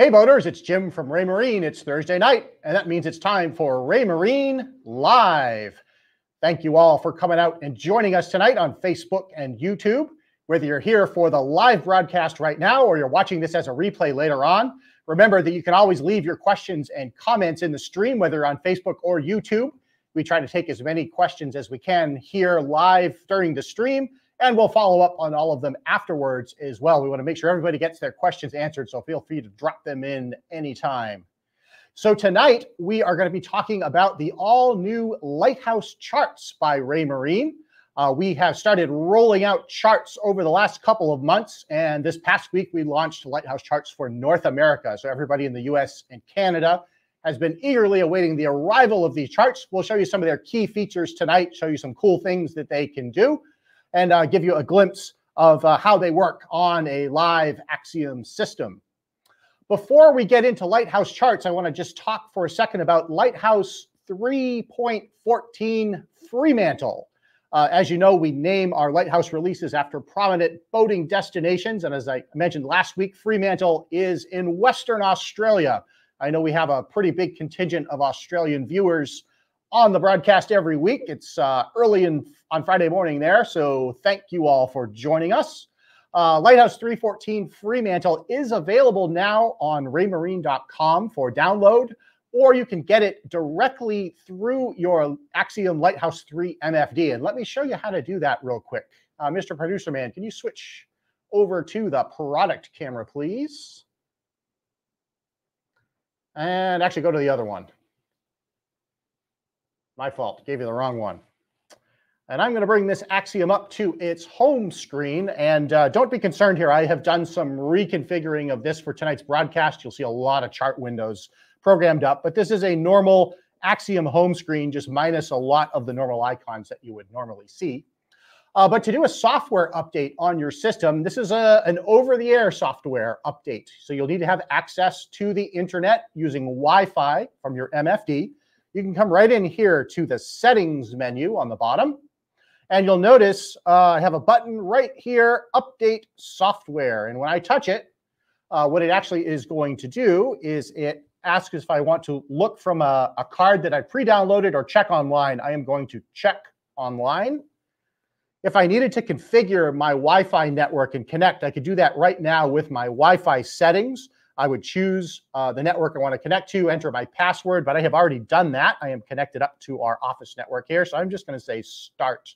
Hey, boaters, it's Jim from Raymarine. It's Thursday night, and that means it's time for Raymarine Live. Thank you all for coming out and joining us tonight on Facebook and YouTube. Whether you're here for the live broadcast right now or you're watching this as a replay later on, remember that you can always leave your questions and comments in the stream, whether on Facebook or YouTube. We try to take as many questions as we can here live during the stream and we'll follow up on all of them afterwards as well. We want to make sure everybody gets their questions answered, so feel free to drop them in anytime. So tonight we are going to be talking about the all new Lighthouse charts by Raymarine. Uh, we have started rolling out charts over the last couple of months, and this past week we launched Lighthouse charts for North America. So everybody in the U.S. and Canada has been eagerly awaiting the arrival of these charts. We'll show you some of their key features tonight, show you some cool things that they can do and uh, give you a glimpse of uh, how they work on a live Axiom system. Before we get into Lighthouse charts, I want to just talk for a second about Lighthouse 3.14 Fremantle. Uh, as you know, we name our Lighthouse releases after prominent boating destinations. And as I mentioned last week, Fremantle is in Western Australia. I know we have a pretty big contingent of Australian viewers on the broadcast every week. It's uh, early in, on Friday morning there. So thank you all for joining us. Uh, Lighthouse 314 Fremantle is available now on raymarine.com for download, or you can get it directly through your Axiom Lighthouse 3 MFD. And let me show you how to do that real quick. Uh, Mr. Producer Man, can you switch over to the product camera, please? And actually go to the other one. My fault. Gave you the wrong one. And I'm going to bring this Axiom up to its home screen. And uh, don't be concerned here. I have done some reconfiguring of this for tonight's broadcast. You'll see a lot of chart windows programmed up. But this is a normal Axiom home screen, just minus a lot of the normal icons that you would normally see. Uh, but to do a software update on your system, this is a, an over-the-air software update. So you'll need to have access to the internet using Wi-Fi from your MFD you can come right in here to the settings menu on the bottom. And you'll notice uh, I have a button right here, update software. And when I touch it, uh, what it actually is going to do is it asks if I want to look from a, a card that I pre-downloaded or check online. I am going to check online. If I needed to configure my Wi-Fi network and connect, I could do that right now with my Wi-Fi settings. I would choose uh, the network I want to connect to, enter my password, but I have already done that. I am connected up to our office network here. So I'm just going to say start.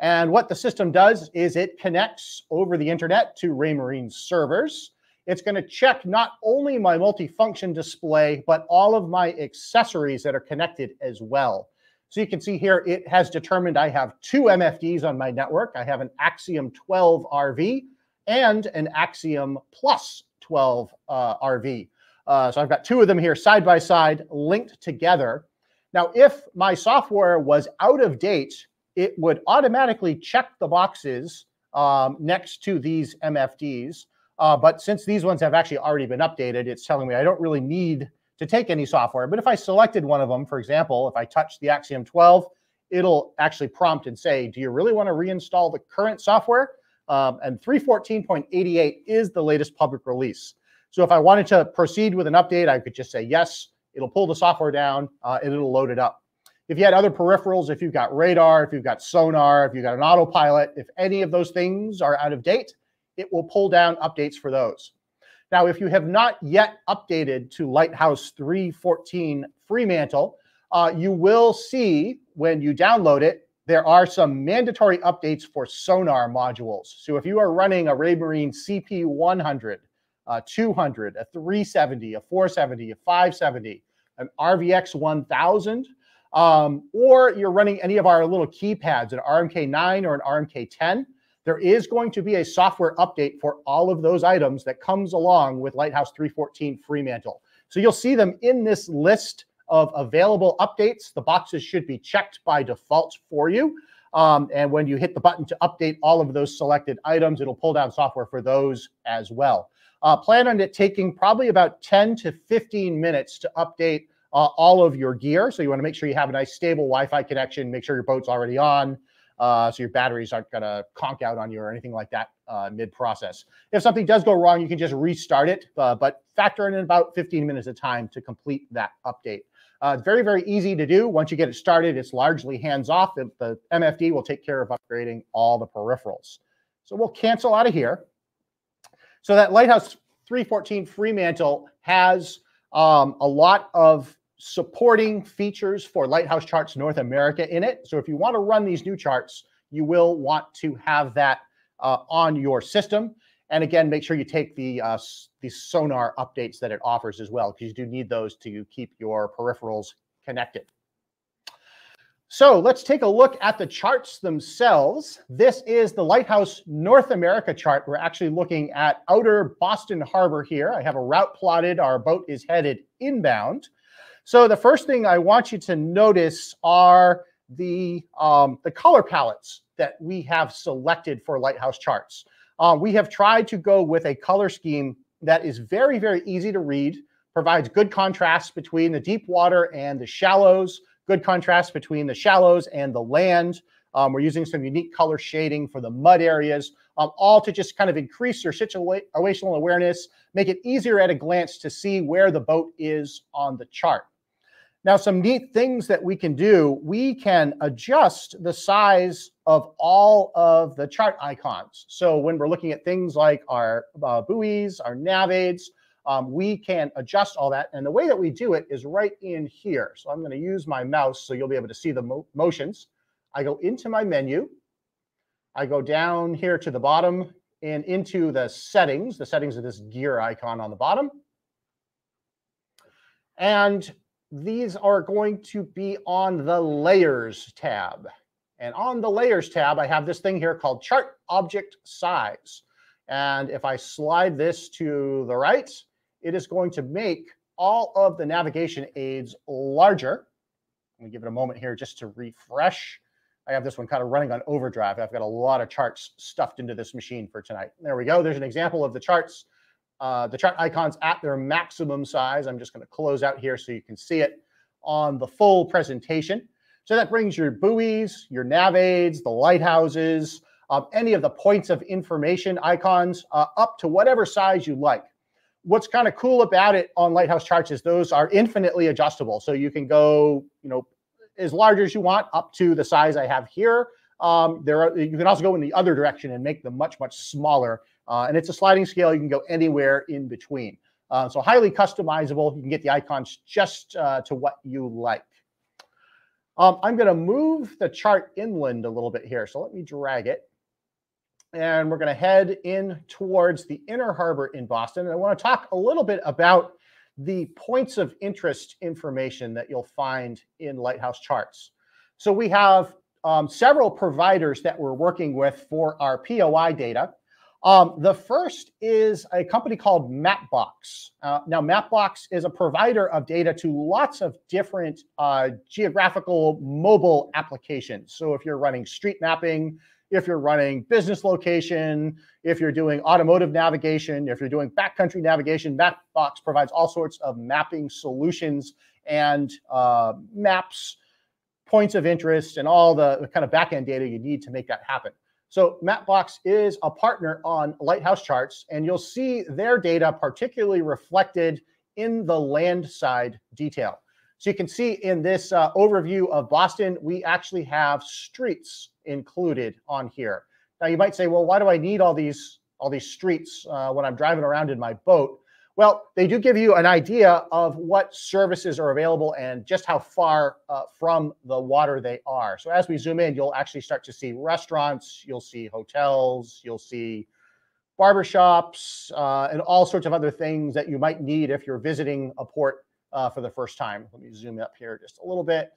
And what the system does is it connects over the internet to Raymarine servers. It's going to check not only my multifunction display, but all of my accessories that are connected as well. So you can see here, it has determined I have two MFDs on my network. I have an Axiom 12 RV and an Axiom Plus 12 uh, RV. Uh, so I've got two of them here side by side linked together. Now, if my software was out of date, it would automatically check the boxes um, next to these MFDs. Uh, but since these ones have actually already been updated, it's telling me I don't really need to take any software. But if I selected one of them, for example, if I touch the Axiom 12, it'll actually prompt and say, do you really want to reinstall the current software? Um, and 314.88 is the latest public release. So if I wanted to proceed with an update, I could just say yes. It'll pull the software down uh, and it'll load it up. If you had other peripherals, if you've got radar, if you've got sonar, if you've got an autopilot, if any of those things are out of date, it will pull down updates for those. Now, if you have not yet updated to Lighthouse 314 Fremantle, uh, you will see when you download it there are some mandatory updates for sonar modules. So if you are running a Raymarine CP100, a 200, a 370, a 470, a 570, an RVX 1000, um, or you're running any of our little keypads, an RMK9 or an RMK10, there is going to be a software update for all of those items that comes along with Lighthouse 314 Fremantle. So you'll see them in this list of available updates. The boxes should be checked by default for you. Um, and when you hit the button to update all of those selected items, it'll pull down software for those as well. Uh, plan on it taking probably about 10 to 15 minutes to update uh, all of your gear. So you want to make sure you have a nice stable Wi-Fi connection, make sure your boat's already on. uh, so your batteries aren't going to conk out on you or anything like that uh, mid-process. If something does go wrong, you can just restart it, uh, but factor in about 15 minutes of time to complete that update. Uh, very, very easy to do. Once you get it started, it's largely hands-off. The MFD will take care of upgrading all the peripherals. So we'll cancel out of here. So that Lighthouse 314 Fremantle has um, a lot of supporting features for Lighthouse Charts North America in it. So if you want to run these new charts, you will want to have that uh, on your system. And again, make sure you take the uh, the sonar updates that it offers as well, because you do need those to keep your peripherals connected. So let's take a look at the charts themselves. This is the Lighthouse North America chart. We're actually looking at outer Boston Harbor here. I have a route plotted. Our boat is headed inbound. So the first thing I want you to notice are the, um, the color palettes that we have selected for Lighthouse charts. Uh, we have tried to go with a color scheme that is very, very easy to read, provides good contrast between the deep water and the shallows, good contrast between the shallows and the land. Um, we're using some unique color shading for the mud areas, um, all to just kind of increase your situational awareness, make it easier at a glance to see where the boat is on the chart. Now, some neat things that we can do, we can adjust the size of all of the chart icons. So when we're looking at things like our uh, buoys, our nav aids, um, we can adjust all that. And the way that we do it is right in here. So I'm going to use my mouse so you'll be able to see the mo motions. I go into my menu. I go down here to the bottom and into the settings. The settings of this gear icon on the bottom. And these are going to be on the layers tab. And on the layers tab, I have this thing here called chart object size. And if I slide this to the right, it is going to make all of the navigation aids larger. Let me give it a moment here just to refresh. I have this one kind of running on overdrive. I've got a lot of charts stuffed into this machine for tonight. There we go. There's an example of the charts uh, the chart icons at their maximum size. I'm just going to close out here so you can see it on the full presentation. So that brings your buoys, your nav aids, the lighthouses, um, any of the points of information icons uh, up to whatever size you like. What's kind of cool about it on Lighthouse charts is those are infinitely adjustable. So you can go, you know, as large as you want up to the size I have here. Um, there are, you can also go in the other direction and make them much, much smaller uh, and it's a sliding scale. You can go anywhere in between. Uh, so highly customizable. You can get the icons just uh, to what you like. Um, I'm going to move the chart inland a little bit here. So let me drag it. And we're going to head in towards the inner harbor in Boston. And I want to talk a little bit about the points of interest information that you'll find in Lighthouse charts. So we have um, several providers that we're working with for our POI data. Um, the first is a company called Mapbox. Uh, now, Mapbox is a provider of data to lots of different uh, geographical mobile applications. So, if you're running street mapping, if you're running business location, if you're doing automotive navigation, if you're doing backcountry navigation, Mapbox provides all sorts of mapping solutions and uh, maps, points of interest, and all the kind of backend data you need to make that happen. So Mapbox is a partner on Lighthouse Charts, and you'll see their data particularly reflected in the land side detail. So you can see in this uh, overview of Boston, we actually have streets included on here. Now you might say, well, why do I need all these all these streets uh, when I'm driving around in my boat? Well, they do give you an idea of what services are available and just how far uh, from the water they are. So as we zoom in, you'll actually start to see restaurants, you'll see hotels, you'll see barbershops, uh, and all sorts of other things that you might need if you're visiting a port uh, for the first time. Let me zoom up here just a little bit.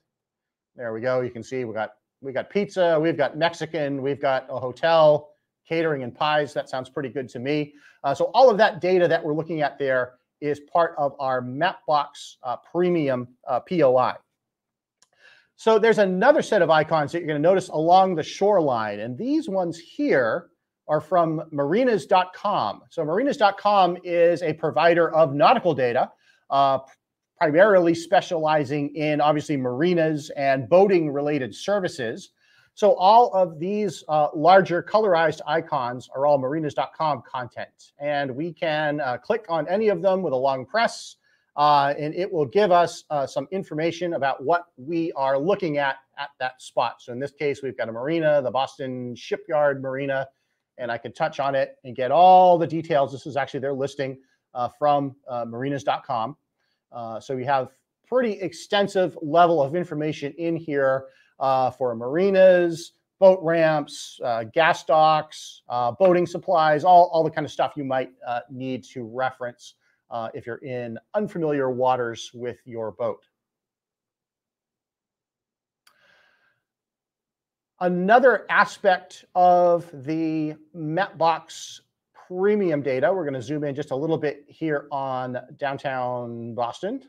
There we go. You can see we got we got pizza, we've got Mexican, we've got a hotel, catering and pies. That sounds pretty good to me. Uh, so all of that data that we're looking at there is part of our Mapbox uh, Premium uh, POI. So there's another set of icons that you're going to notice along the shoreline. And these ones here are from marinas.com. So marinas.com is a provider of nautical data, uh, primarily specializing in obviously marinas and boating related services. So all of these uh, larger colorized icons are all marinas.com content. And we can uh, click on any of them with a long press, uh, and it will give us uh, some information about what we are looking at at that spot. So in this case, we've got a marina, the Boston Shipyard Marina, and I can touch on it and get all the details. This is actually their listing uh, from uh, marinas.com. so we have pretty extensive level of information in here uh, for marinas, boat ramps, uh, gas docks, uh, boating supplies, all, all the kind of stuff you might uh, need to reference uh, if you're in unfamiliar waters with your boat. Another aspect of the Mapbox premium data, we're going to zoom in just a little bit here on downtown Boston.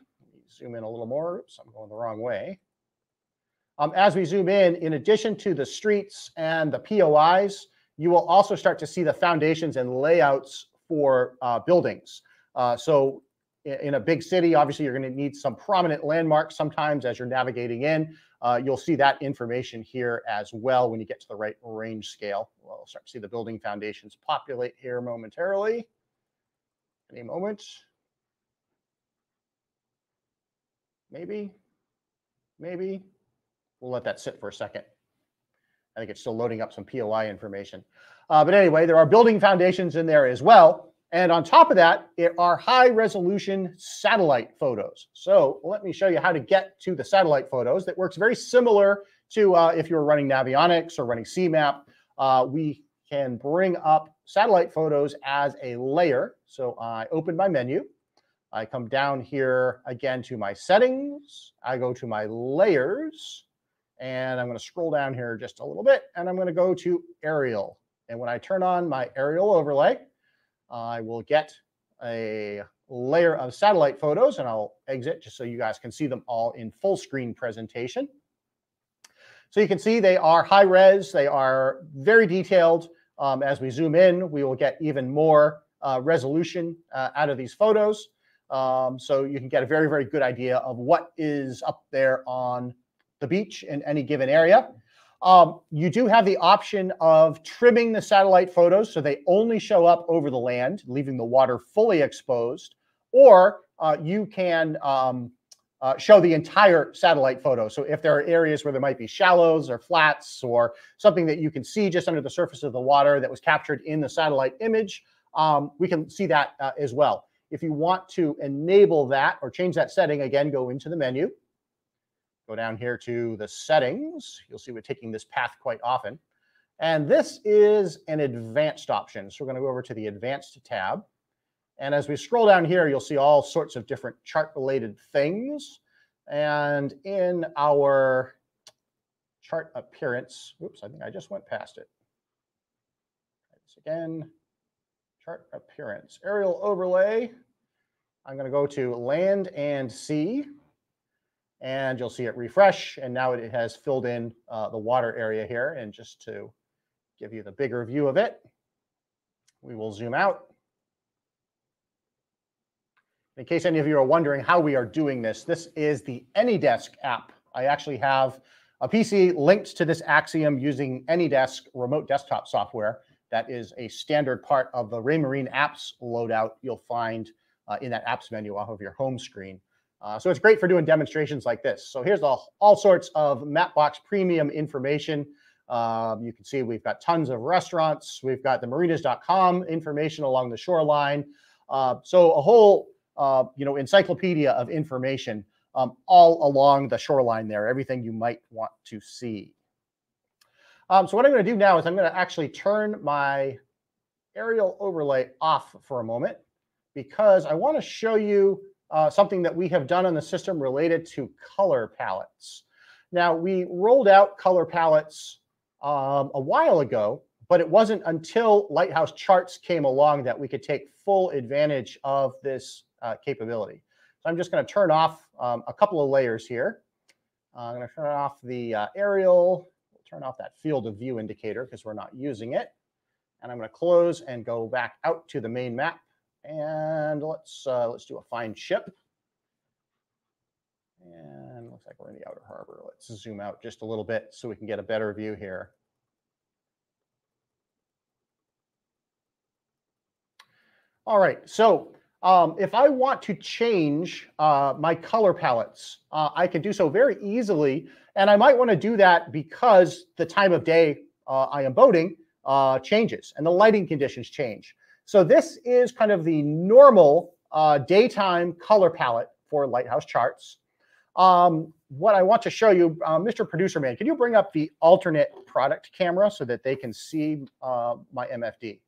Zoom in a little more. Oops, I'm going the wrong way. Um, as we zoom in, in addition to the streets and the POIs, you will also start to see the foundations and layouts for uh, buildings. Uh, so in a big city, obviously you're going to need some prominent landmarks sometimes as you're navigating in. Uh, you'll see that information here as well when you get to the right range scale. We'll start to see the building foundations populate here momentarily. Any moment. Maybe, maybe. We'll let that sit for a second. I think it's still loading up some POI information. Uh, but anyway, there are building foundations in there as well. And on top of that, it are high resolution satellite photos. So let me show you how to get to the satellite photos. That works very similar to uh, if you're running Navionics or running CMAP. Uh, we can bring up satellite photos as a layer. So I open my menu. I come down here again to my settings. I go to my layers. And I'm going to scroll down here just a little bit and I'm going to go to aerial. And when I turn on my aerial overlay, I will get a layer of satellite photos and I'll exit just so you guys can see them all in full screen presentation. So you can see they are high res, they are very detailed. Um, as we zoom in, we will get even more uh, resolution uh, out of these photos. Um, so you can get a very, very good idea of what is up there on the beach in any given area. Um, you do have the option of trimming the satellite photos so they only show up over the land, leaving the water fully exposed, or uh, you can um, uh, show the entire satellite photo. So if there are areas where there might be shallows or flats or something that you can see just under the surface of the water that was captured in the satellite image, um, we can see that uh, as well. If you want to enable that or change that setting, again, go into the menu Go down here to the settings. You'll see we're taking this path quite often. And this is an advanced option. So we're going to go over to the advanced tab. And as we scroll down here, you'll see all sorts of different chart related things. And in our chart appearance, oops, I think I just went past it. This again, chart appearance, aerial overlay. I'm going to go to land and sea and you'll see it refresh. And now it has filled in uh, the water area here. And just to give you the bigger view of it, we will zoom out. In case any of you are wondering how we are doing this, this is the AnyDesk app. I actually have a PC linked to this Axiom using AnyDesk remote desktop software. That is a standard part of the Raymarine apps loadout you'll find uh, in that apps menu off of your home screen. Uh, so it's great for doing demonstrations like this. So here's all, all sorts of Mapbox premium information. Um, you can see we've got tons of restaurants. We've got the marinas.com information along the shoreline. Uh, so a whole, uh, you know, encyclopedia of information um, all along the shoreline there, everything you might want to see. Um, so what I'm going to do now is I'm going to actually turn my aerial overlay off for a moment because I want to show you uh, something that we have done on the system related to color palettes. Now, we rolled out color palettes um, a while ago, but it wasn't until Lighthouse Charts came along that we could take full advantage of this uh, capability. So I'm just going to turn off um, a couple of layers here. Uh, I'm going to turn off the uh, aerial, turn off that field of view indicator because we're not using it. And I'm going to close and go back out to the main map and let's uh, let's do a fine ship. And looks like we're in the outer harbor. Let's zoom out just a little bit so we can get a better view here. All right, so um, if I want to change uh, my color palettes, uh, I can do so very easily. And I might want to do that because the time of day uh, I am boating uh, changes and the lighting conditions change. So this is kind of the normal uh, daytime color palette for Lighthouse charts. Um, what I want to show you, uh, Mr. Producer Man, can you bring up the alternate product camera so that they can see my MFD?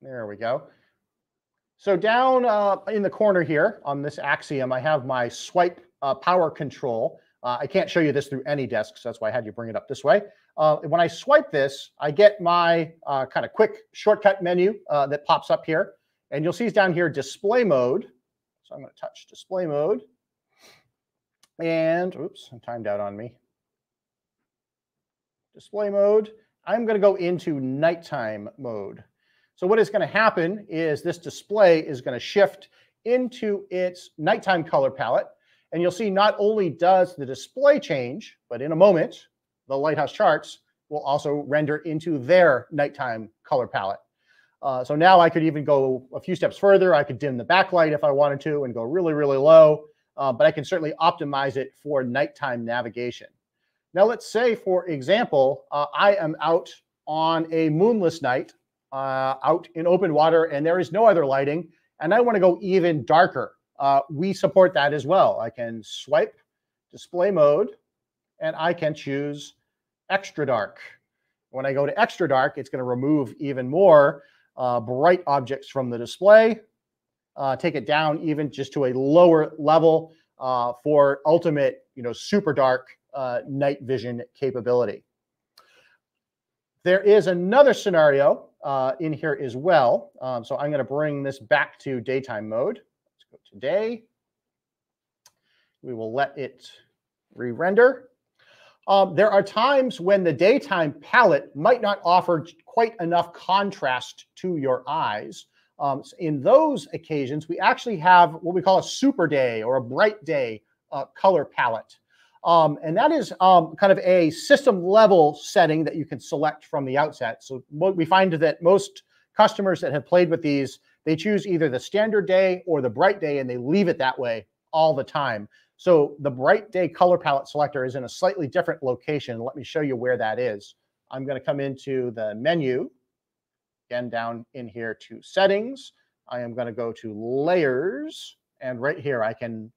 There we go. So down uh, in the corner here on this Axiom, I have my swipe uh, power control. Uh, I can't show you this through AnyDesk, so that's why I had you bring it up this way. Uh, when I swipe this, I get my uh, kind of quick shortcut menu uh, that pops up here. And you'll see down here, display mode. So I'm going to touch display mode. And, oops, I'm timed out on me. Display mode. I'm going to go into nighttime mode. So what is going to happen is this display is going to shift into its nighttime color palette. And you'll see not only does the display change, but in a moment, the Lighthouse charts will also render into their nighttime color palette. Uh, so now I could even go a few steps further. I could dim the backlight if I wanted to and go really, really low, uh, but I can certainly optimize it for nighttime navigation. Now let's say, for example, uh, I am out on a moonless night uh, out in open water and there is no other lighting, and I want to go even darker, uh, we support that as well. I can swipe display mode and I can choose extra dark. When I go to extra dark, it's going to remove even more uh, bright objects from the display, uh, take it down even just to a lower level uh, for ultimate, you know, super dark uh, night vision capability. There is another scenario uh, in here as well. Um, so I'm going to bring this back to daytime mode. Let's go to day. We will let it re-render. Um, there are times when the daytime palette might not offer quite enough contrast to your eyes. Um, so in those occasions, we actually have what we call a super day or a bright day uh, color palette. Um, and that is um, kind of a system level setting that you can select from the outset. So we find that most customers that have played with these, they choose either the standard day or the bright day and they leave it that way all the time. So the bright day color palette selector is in a slightly different location. Let me show you where that is. I'm going to come into the menu, again down in here to settings. I am going to go to layers and right here I can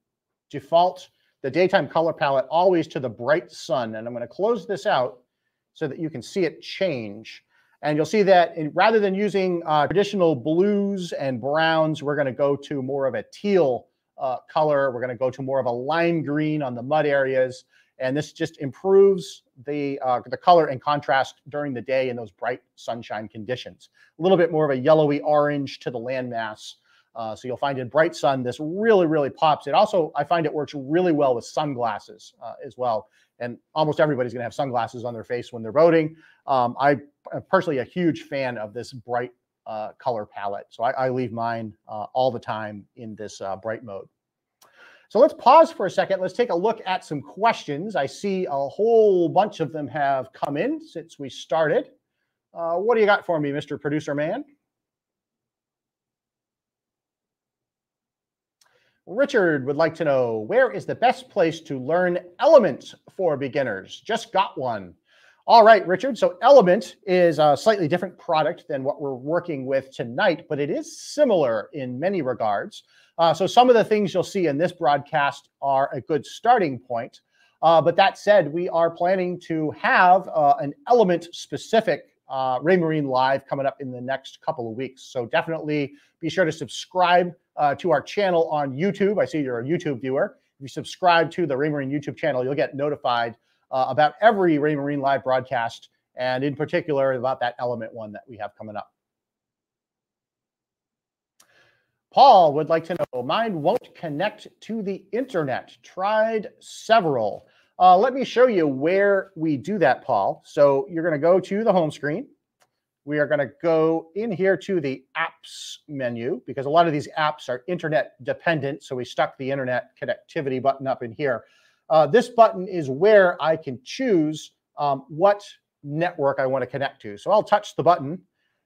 default the daytime color palette always to the bright sun. And I'm going to close this out so that you can see it change. And you'll see that in, rather than using uh, traditional blues and browns, we're going to go to more of a teal uh, color. We're going to go to more of a lime green on the mud areas. And this just improves the, uh, the color and contrast during the day in those bright sunshine conditions. A little bit more of a yellowy orange to the landmass uh, so you'll find in bright sun, this really, really pops. It also, I find it works really well with sunglasses uh, as well. And almost everybody's going to have sunglasses on their face when they're boating. Um, I am personally a huge fan of this bright uh, color palette. So I, I leave mine uh, all the time in this uh, bright mode. So let's pause for a second. Let's take a look at some questions. I see a whole bunch of them have come in since we started. Uh, what do you got for me, Mr. Producer Man? Richard would like to know where is the best place to learn elements for beginners? Just got one. All right, Richard. So Element is a slightly different product than what we're working with tonight, but it is similar in many regards. Uh, so some of the things you'll see in this broadcast are a good starting point. Uh, but that said, we are planning to have uh, an Element specific uh, Raymarine Live coming up in the next couple of weeks. So definitely be sure to subscribe uh, to our channel on YouTube. I see you're a YouTube viewer. If you subscribe to the Raymarine YouTube channel, you'll get notified uh, about every Raymarine Live broadcast, and in particular about that element one that we have coming up. Paul would like to know, mine won't connect to the internet. Tried several. Uh, let me show you where we do that, Paul. So you're going to go to the home screen. we are going to go in here to the apps menu because a lot of these apps are internet dependent. So we stuck the internet connectivity button up in here. Uh, this button is where I can choose um, what network I want to connect to. So I'll touch the button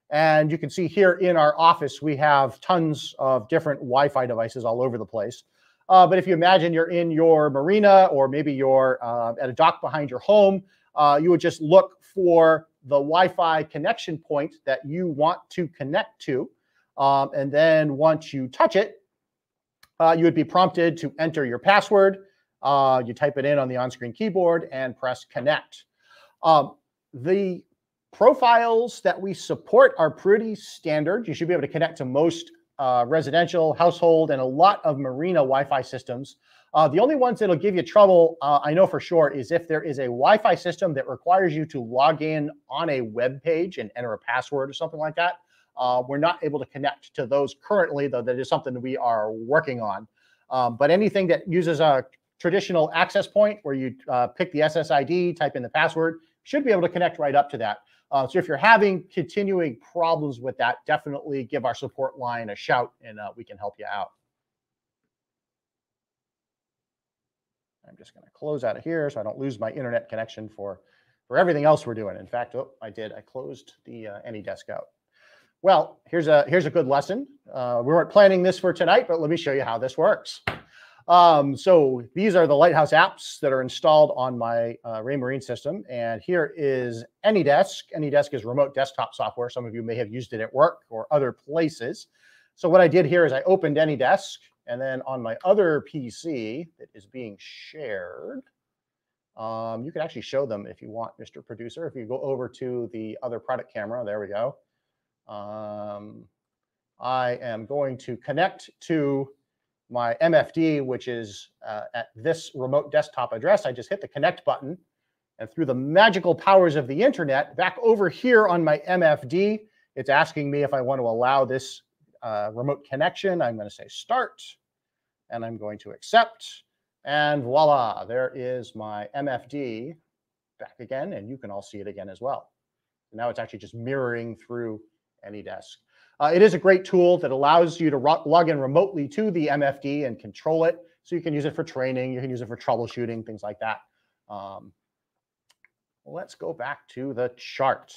and you can see here in our office, we have tons of different Wi-Fi devices all over the place. Uh, but if you imagine you're in your marina or maybe you're uh, at a dock behind your home, uh, you would just look for the Wi-Fi connection point that you want to connect to. Um, and then once you touch it, uh, you would be prompted to enter your password. Uh, you type it in on the on-screen keyboard and press connect. Um, the profiles that we support are pretty standard. You should be able to connect to most uh, residential, household, and a lot of marina Wi-Fi systems. Uh, the only ones that'll give you trouble, uh, I know for sure, is if there is a Wi-Fi system that requires you to log in on a web page and enter a password or something like that. Uh, we're not able to connect to those currently, though that is something we are working on. Um, but anything that uses a traditional access point where you uh, pick the SSID, type in the password, should be able to connect right up to that. Uh, so if you're having continuing problems with that, definitely give our support line a shout and uh, we can help you out. I'm just going to close out of here so I don't lose my internet connection for, for everything else we're doing. In fact, oh, I did. I closed the uh, AnyDesk out. Well, here's a here's a good lesson. Uh, we weren't planning this for tonight, but let me show you how this works. Um, so these are the Lighthouse apps that are installed on my uh, Raymarine system. And here is AnyDesk. AnyDesk is remote desktop software. Some of you may have used it at work or other places. So what I did here is I opened AnyDesk and then on my other PC that is being shared, um, you can actually show them if you want, Mr. Producer. If you go over to the other product camera, there we go. Um, I am going to connect to my MFD, which is uh, at this remote desktop address. I just hit the connect button and through the magical powers of the internet, back over here on my MFD, it's asking me if I want to allow this uh, remote connection. I'm going to say start and I'm going to accept. And voila, there is my MFD back again, and you can all see it again as well. Now it's actually just mirroring through AnyDesk. Uh, it is a great tool that allows you to log in remotely to the MFD and control it. So you can use it for training, you can use it for troubleshooting, things like that. Um, let's go back to the chart.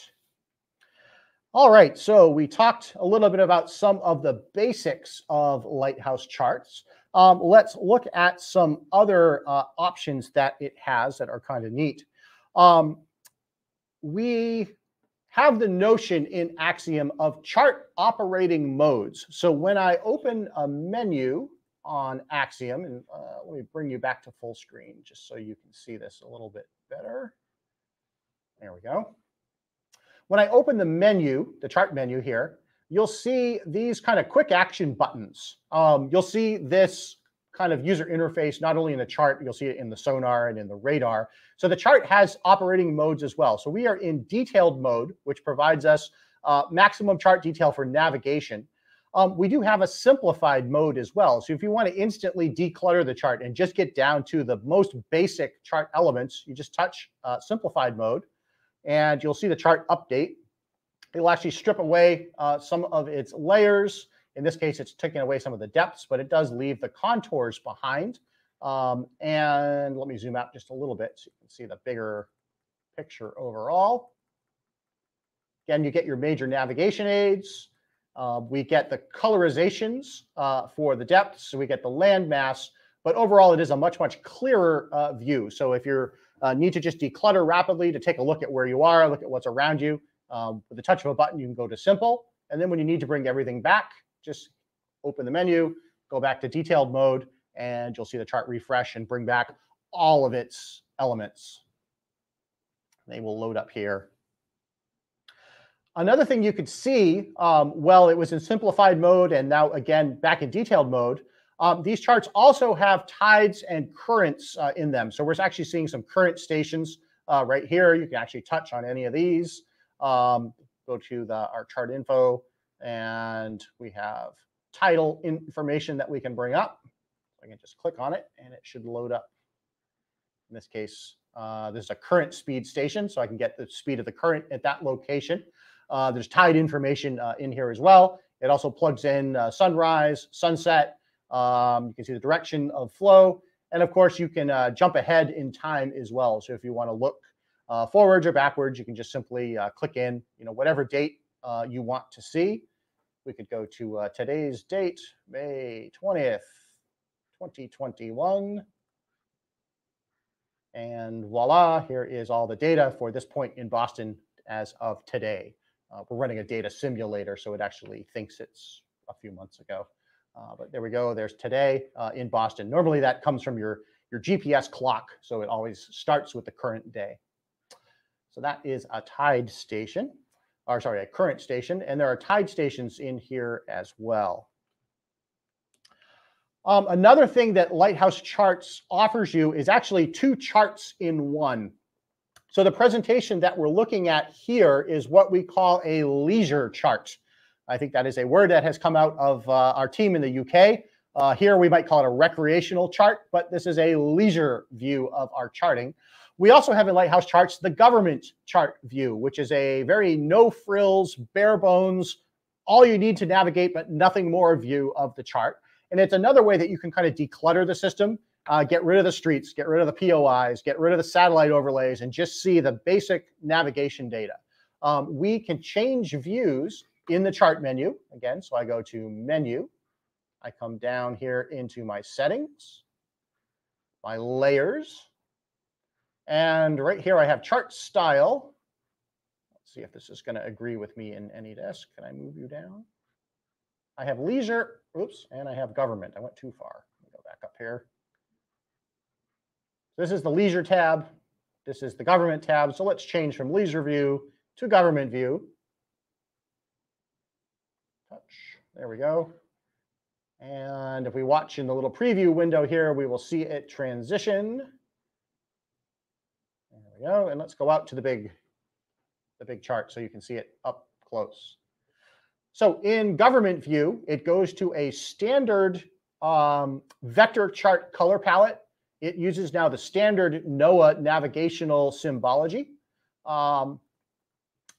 All right, so we talked a little bit about some of the basics of Lighthouse charts. Um, let's look at some other uh, options that it has that are kind of neat. Um, we have the notion in Axiom of chart operating modes. So when I open a menu on Axiom, and uh, let me bring you back to full screen just so you can see this a little bit better. There we go. When I open the menu, the chart menu here, you'll see these kind of quick action buttons. Um, you'll see this kind of user interface, not only in the chart, you'll see it in the sonar and in the radar. So the chart has operating modes as well. So we are in detailed mode, which provides us uh, maximum chart detail for navigation. Um, we do have a simplified mode as well. So if you want to instantly declutter the chart and just get down to the most basic chart elements, you just touch uh, simplified mode and you'll see the chart update. It'll actually strip away uh, some of its layers in this case, it's taking away some of the depths, but it does leave the contours behind. Um, and let me zoom out just a little bit so you can see the bigger picture overall. Again, you get your major navigation aids. Uh, we get the colorizations uh, for the depths. So we get the landmass, but overall it is a much, much clearer uh, view. So if you uh, need to just declutter rapidly to take a look at where you are, look at what's around you, um, with the touch of a button, you can go to simple. And then when you need to bring everything back, just open the menu, go back to detailed mode, and you'll see the chart refresh and bring back all of its elements. They will load up here. Another thing you could see, um, well, it was in simplified mode and now again back in detailed mode. Um, these charts also have tides and currents uh, in them. So we're actually seeing some current stations uh, right here. You can actually touch on any of these. Um, go to the our chart info and we have tidal information that we can bring up. I can just click on it and it should load up. In this case, uh, this is a current speed station, so I can get the speed of the current at that location. Uh, there's tide information uh, in here as well. It also plugs in uh, sunrise, sunset. Um, you can see the direction of flow. And of course, you can uh, jump ahead in time as well. So if you want to look uh, forwards or backwards, you can just simply click in, you know, whatever date you want to see. We could go to today's date, May 20th, 2021. And voila, here is all the data for this point in Boston as of today. Uh, we're running a data simulator, so it actually thinks it's a few months ago. Uh, but there we go. There's today uh, in Boston. Normally that comes from your, your GPS clock, so it always starts with the current day. So that is a tide station, or sorry, a current station. And there are tide stations in here as well. Um, another thing that Lighthouse Charts offers you is actually two charts in one. So the presentation that we're looking at here is what we call a leisure chart. I think that is a word that has come out of uh, our team in the UK. Uh, here we might call it a recreational chart, but this is a leisure view of our charting. We also have in Lighthouse Charts the government chart view, which is a very no frills, bare bones, all you need to navigate, but nothing more view of the chart. And it's another way that you can kind of declutter the system, uh, get rid of the streets, get rid of the POIs, get rid of the satellite overlays, and just see the basic navigation data. Um, we can change views in the chart menu. Again, so I go to menu. I come down here into my settings, my layers, and right here I have chart style. Let's see if this is going to agree with me in AnyDesk. Can I move you down? I have leisure, oops, and I have government. I went too far. Let me go back up here. This is the leisure tab. This is the government tab. So let's change from leisure view to government view. Touch, there we go. And if we watch in the little preview window here, we will see it transition. Go. And let's go out to the big, the big chart so you can see it up close. So in government view, it goes to a standard um, vector chart color palette. It uses now the standard NOAA navigational symbology. Um,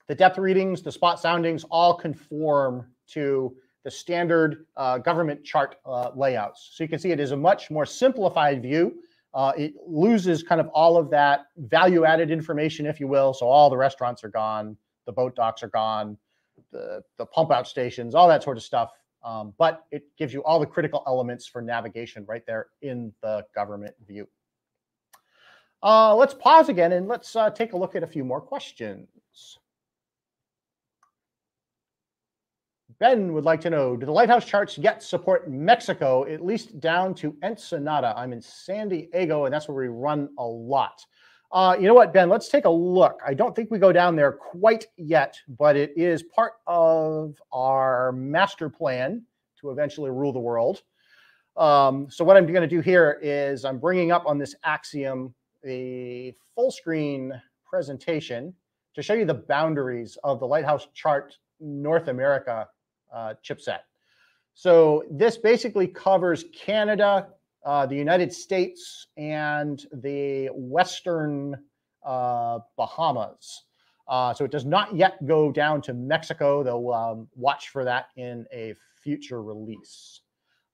the depth readings, the spot soundings all conform to the standard uh, government chart uh, layouts. So you can see it is a much more simplified view. Uh, it loses kind of all of that value added information, if you will. So all the restaurants are gone, the boat docks are gone, the, the pump out stations, all that sort of stuff. Um, but it gives you all the critical elements for navigation right there in the government view. Uh, let's pause again and let's uh, take a look at a few more questions. Ben would like to know, do the Lighthouse charts yet support Mexico, at least down to Ensenada? I'm in San Diego, and that's where we run a lot. Uh, you know what, Ben? Let's take a look. I don't think we go down there quite yet, but it is part of our master plan to eventually rule the world. Um, so what I'm going to do here is I'm bringing up on this Axiom a full screen presentation to show you the boundaries of the Lighthouse Chart North America uh, chipset. So this basically covers Canada, uh, the United States and the Western uh, Bahamas. Uh, so it does not yet go down to Mexico. They'll um, watch for that in a future release.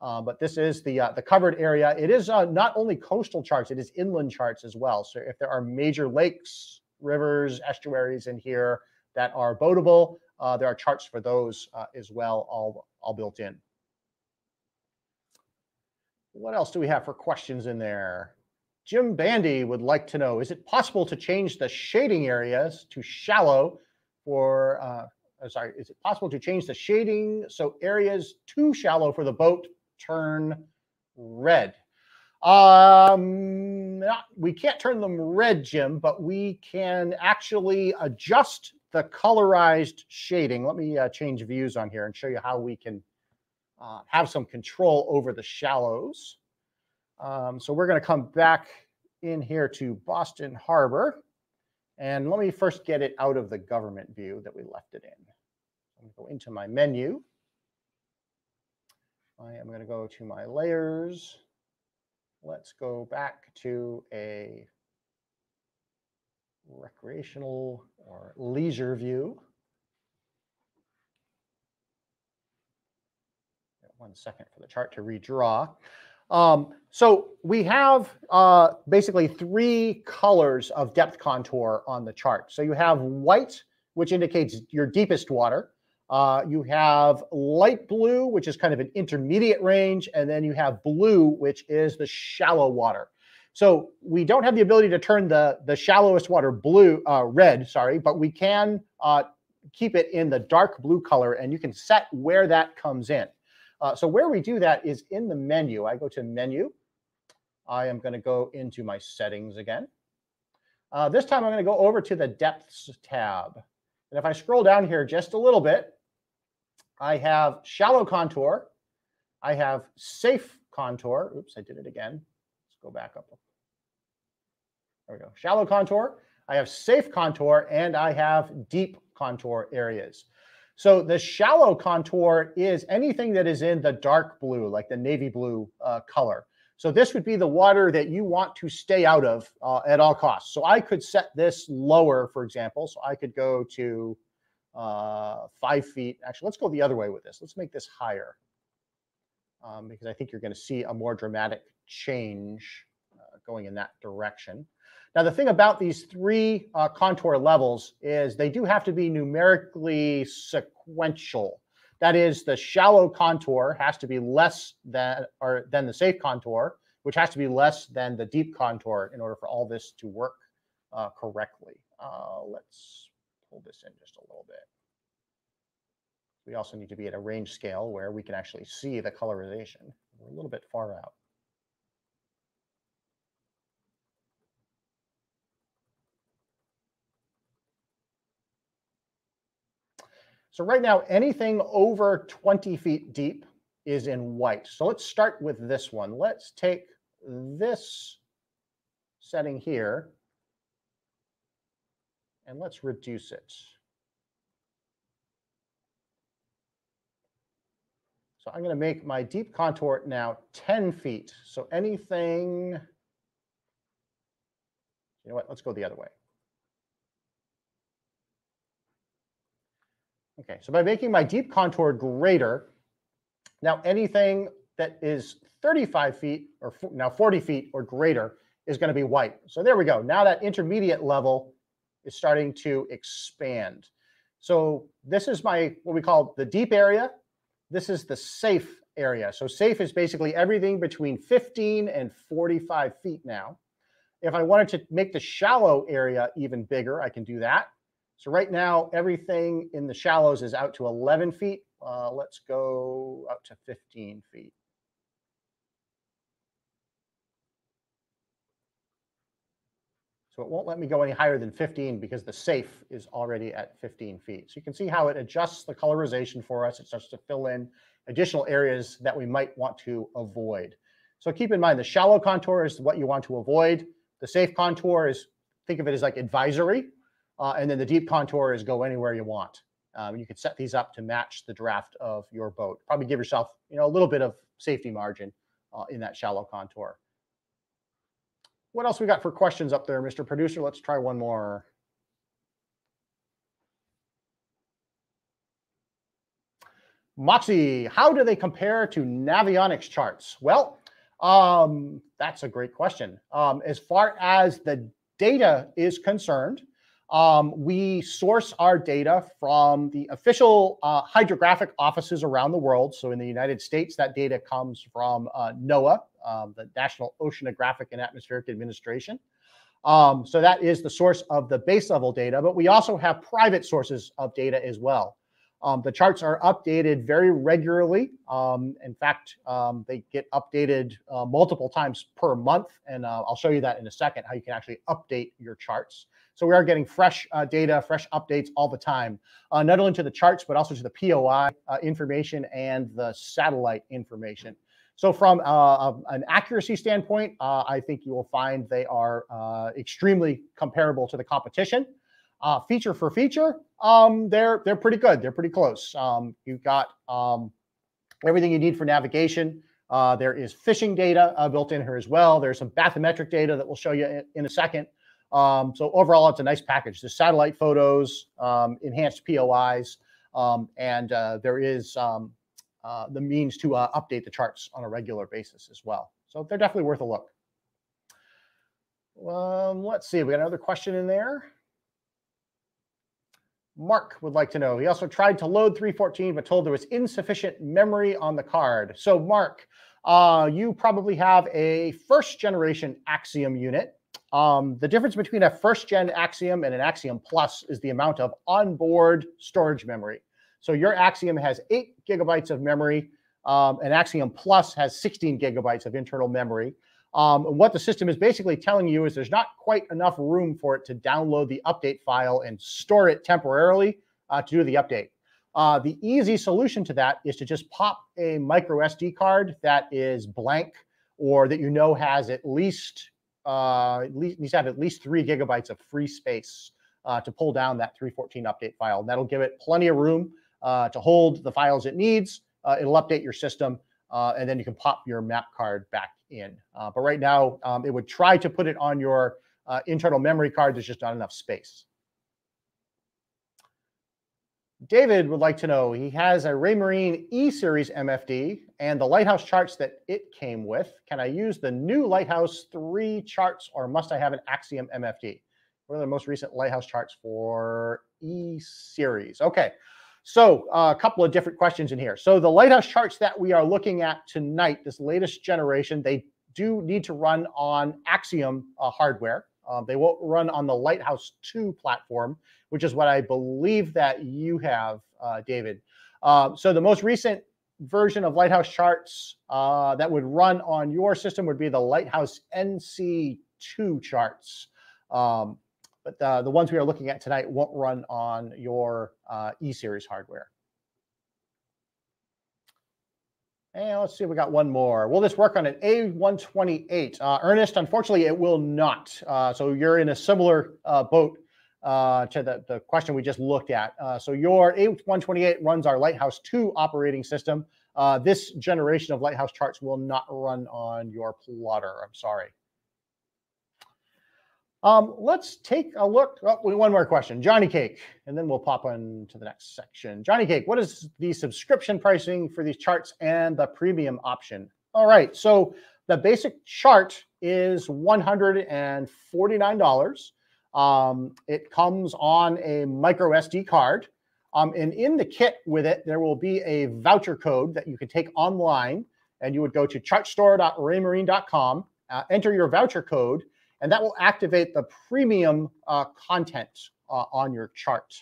Uh, but this is the uh, the covered area. It is not only coastal charts; it is inland charts as well. So if there are major lakes, rivers, estuaries in here that are boatable, there are charts for those as well, all all built in. What else do we have for questions in there? Jim Bandy would like to know, is it possible to change the shading areas to shallow for, uh, uh, sorry, is it possible to change the shading so areas too shallow for the boat turn red? Um, not, we can't turn them red, Jim, but we can actually adjust the colorized shading. Let me uh, change views on here and show you how we can uh, have some control over the shallows. Um, so we're going to come back in here to Boston Harbor. And let me first get it out of the government view that we left it in. I'm going to go into my menu. I am going to go to my layers. Let's go back to a recreational or leisure view. One second for the chart to redraw. Um, so we have uh, basically three colors of depth contour on the chart. So you have white, which indicates your deepest water. Uh, you have light blue, which is kind of an intermediate range, and then you have blue, which is the shallow water. So we don't have the ability to turn the the shallowest water blue, uh, red, sorry, but we can uh, keep it in the dark blue color, and you can set where that comes in. Uh, so where we do that is in the menu. I go to menu. I am going to go into my settings again. Uh, this time I'm going to go over to the depths tab. And if I scroll down here just a little bit, I have shallow contour. I have safe contour. Oops, I did it again. Let's go back up. There we go. Shallow contour. I have safe contour and I have deep contour areas. So the shallow contour is anything that is in the dark blue, like the navy blue uh, color. So this would be the water that you want to stay out of uh, at all costs. So I could set this lower, for example. So I could go to uh, five feet. Actually, let's go the other way with this. Let's make this higher um, because I think you're going to see a more dramatic change uh, going in that direction. Now, the thing about these three uh, contour levels is they do have to be numerically sequential. That is, the shallow contour has to be less than or than the safe contour, which has to be less than the deep contour in order for all this to work uh, correctly. Uh, let's pull this in just a little bit. We also need to be at a range scale where we can actually see the colorization. We're a little bit far out. So right now, anything over 20 feet deep is in white. So let's start with this one. Let's take this setting here and let's reduce it. So I'm going to make my deep contour now 10 feet. So anything, you know what, let's go the other way. Okay, so by making my deep contour greater, now anything that is 35 feet or now 40 feet or greater is going to be white. So there we go. Now that intermediate level is starting to expand. So this is my what we call the deep area. This is the safe area. So safe is basically everything between 15 and 45 feet now. If I wanted to make the shallow area even bigger, I can do that. So right now, everything in the shallows is out to 11 feet. Uh, let's go out to 15 feet. So it won't let me go any higher than 15 because the safe is already at 15 feet. So you can see how it adjusts the colorization for us. It starts to fill in additional areas that we might want to avoid. So keep in mind the shallow contour is what you want to avoid. The safe contour is, think of it as like advisory. Uh, and then the deep contour is go anywhere you want. Um, you could set these up to match the draft of your boat. Probably give yourself, you know, a little bit of safety margin uh, in that shallow contour. What else we got for questions up there, Mr. Producer? Let's try one more. Moxie, how do they compare to Navionics charts? Well, um, that's a great question. Um, as far as the data is concerned, um, we source our data from the official uh, hydrographic offices around the world. So in the United States, that data comes from uh, NOAA, um, the National Oceanographic and Atmospheric Administration. Um, so that is the source of the base level data, but we also have private sources of data as well. Um, the charts are updated very regularly. Um, in fact, um, they get updated uh, multiple times per month, and uh, I'll show you that in a second, how you can actually update your charts. So we are getting fresh uh, data, fresh updates all the time, uh, not only to the charts, but also to the POI uh, information and the satellite information. So from uh, an accuracy standpoint, uh, I think you will find they are uh, extremely comparable to the competition. feature for feature, um, they're they're pretty good. They're pretty close. Um, you've got um, everything you need for navigation. Uh, there is fishing data uh, built in here as well. There's some bathymetric data that we'll show you in, in a second. Um, so overall, it's a nice package. There's satellite photos, um, enhanced POIs, um, and uh, there is um, uh, the means to uh, update the charts on a regular basis as well. So they're definitely worth a look. Um, let's see, we got another question in there. Mark would like to know. He also tried to load 314, but told there was insufficient memory on the card. So, Mark, uh, you probably have a first generation Axiom unit. Um, the difference between a first gen Axiom and an Axiom Plus is the amount of onboard storage memory. So, your Axiom has eight gigabytes of memory, um, and Axiom Plus has 16 gigabytes of internal memory. Um, what the system is basically telling you is there's not quite enough room for it to download the update file and store it temporarily uh, to do the update. Uh, the easy solution to that is to just pop a micro SD card that is blank or that you know has at least uh, least to have at least three gigabytes of free space uh, to pull down that 314 update file. And that'll give it plenty of room uh, to hold the files it needs. Uh, it'll update your system, and then you can pop your map card back in. Uh, but right now, um, it would try to put it on your uh, internal memory card. There's just not enough space. David would like to know, he has a Raymarine E-Series MFD and the Lighthouse charts that it came with. Can I use the new Lighthouse 3 charts or must I have an Axiom MFD? What are the most recent Lighthouse charts for E-Series? Okay, so uh, a couple of different questions in here. So the Lighthouse charts that we are looking at tonight, this latest generation, they do need to run on Axiom uh, hardware. Uh, they won't run on the Lighthouse 2 platform, which is what I believe that you have, uh, David. Um, so the most recent version of Lighthouse charts uh, that would run on your system would be the Lighthouse NC2 charts. Um, but uh, the ones we are looking at tonight won't run on your uh, E-Series hardware. And let's see, if we got one more. Will this work on an A128? Uh, Ernest, unfortunately, it will not. Uh, so you're in a similar uh, boat uh, to the, the question we just looked at. Uh, so your A128 runs our Lighthouse 2 operating system. Uh, this generation of Lighthouse charts will not run on your plotter. I'm sorry. Um, let's take a look. Oh, one more question, Johnny Cake, and then we'll pop on to the next section. Johnny Cake, what is the subscription pricing for these charts and the premium option? All right, so the basic chart is $149. Um, it comes on a micro SD card. Um, and in the kit with it, there will be a voucher code that you can take online. And you would go to chartstore.raymarine.com, uh, enter your voucher code, and that will activate the premium uh, content uh, on your chart.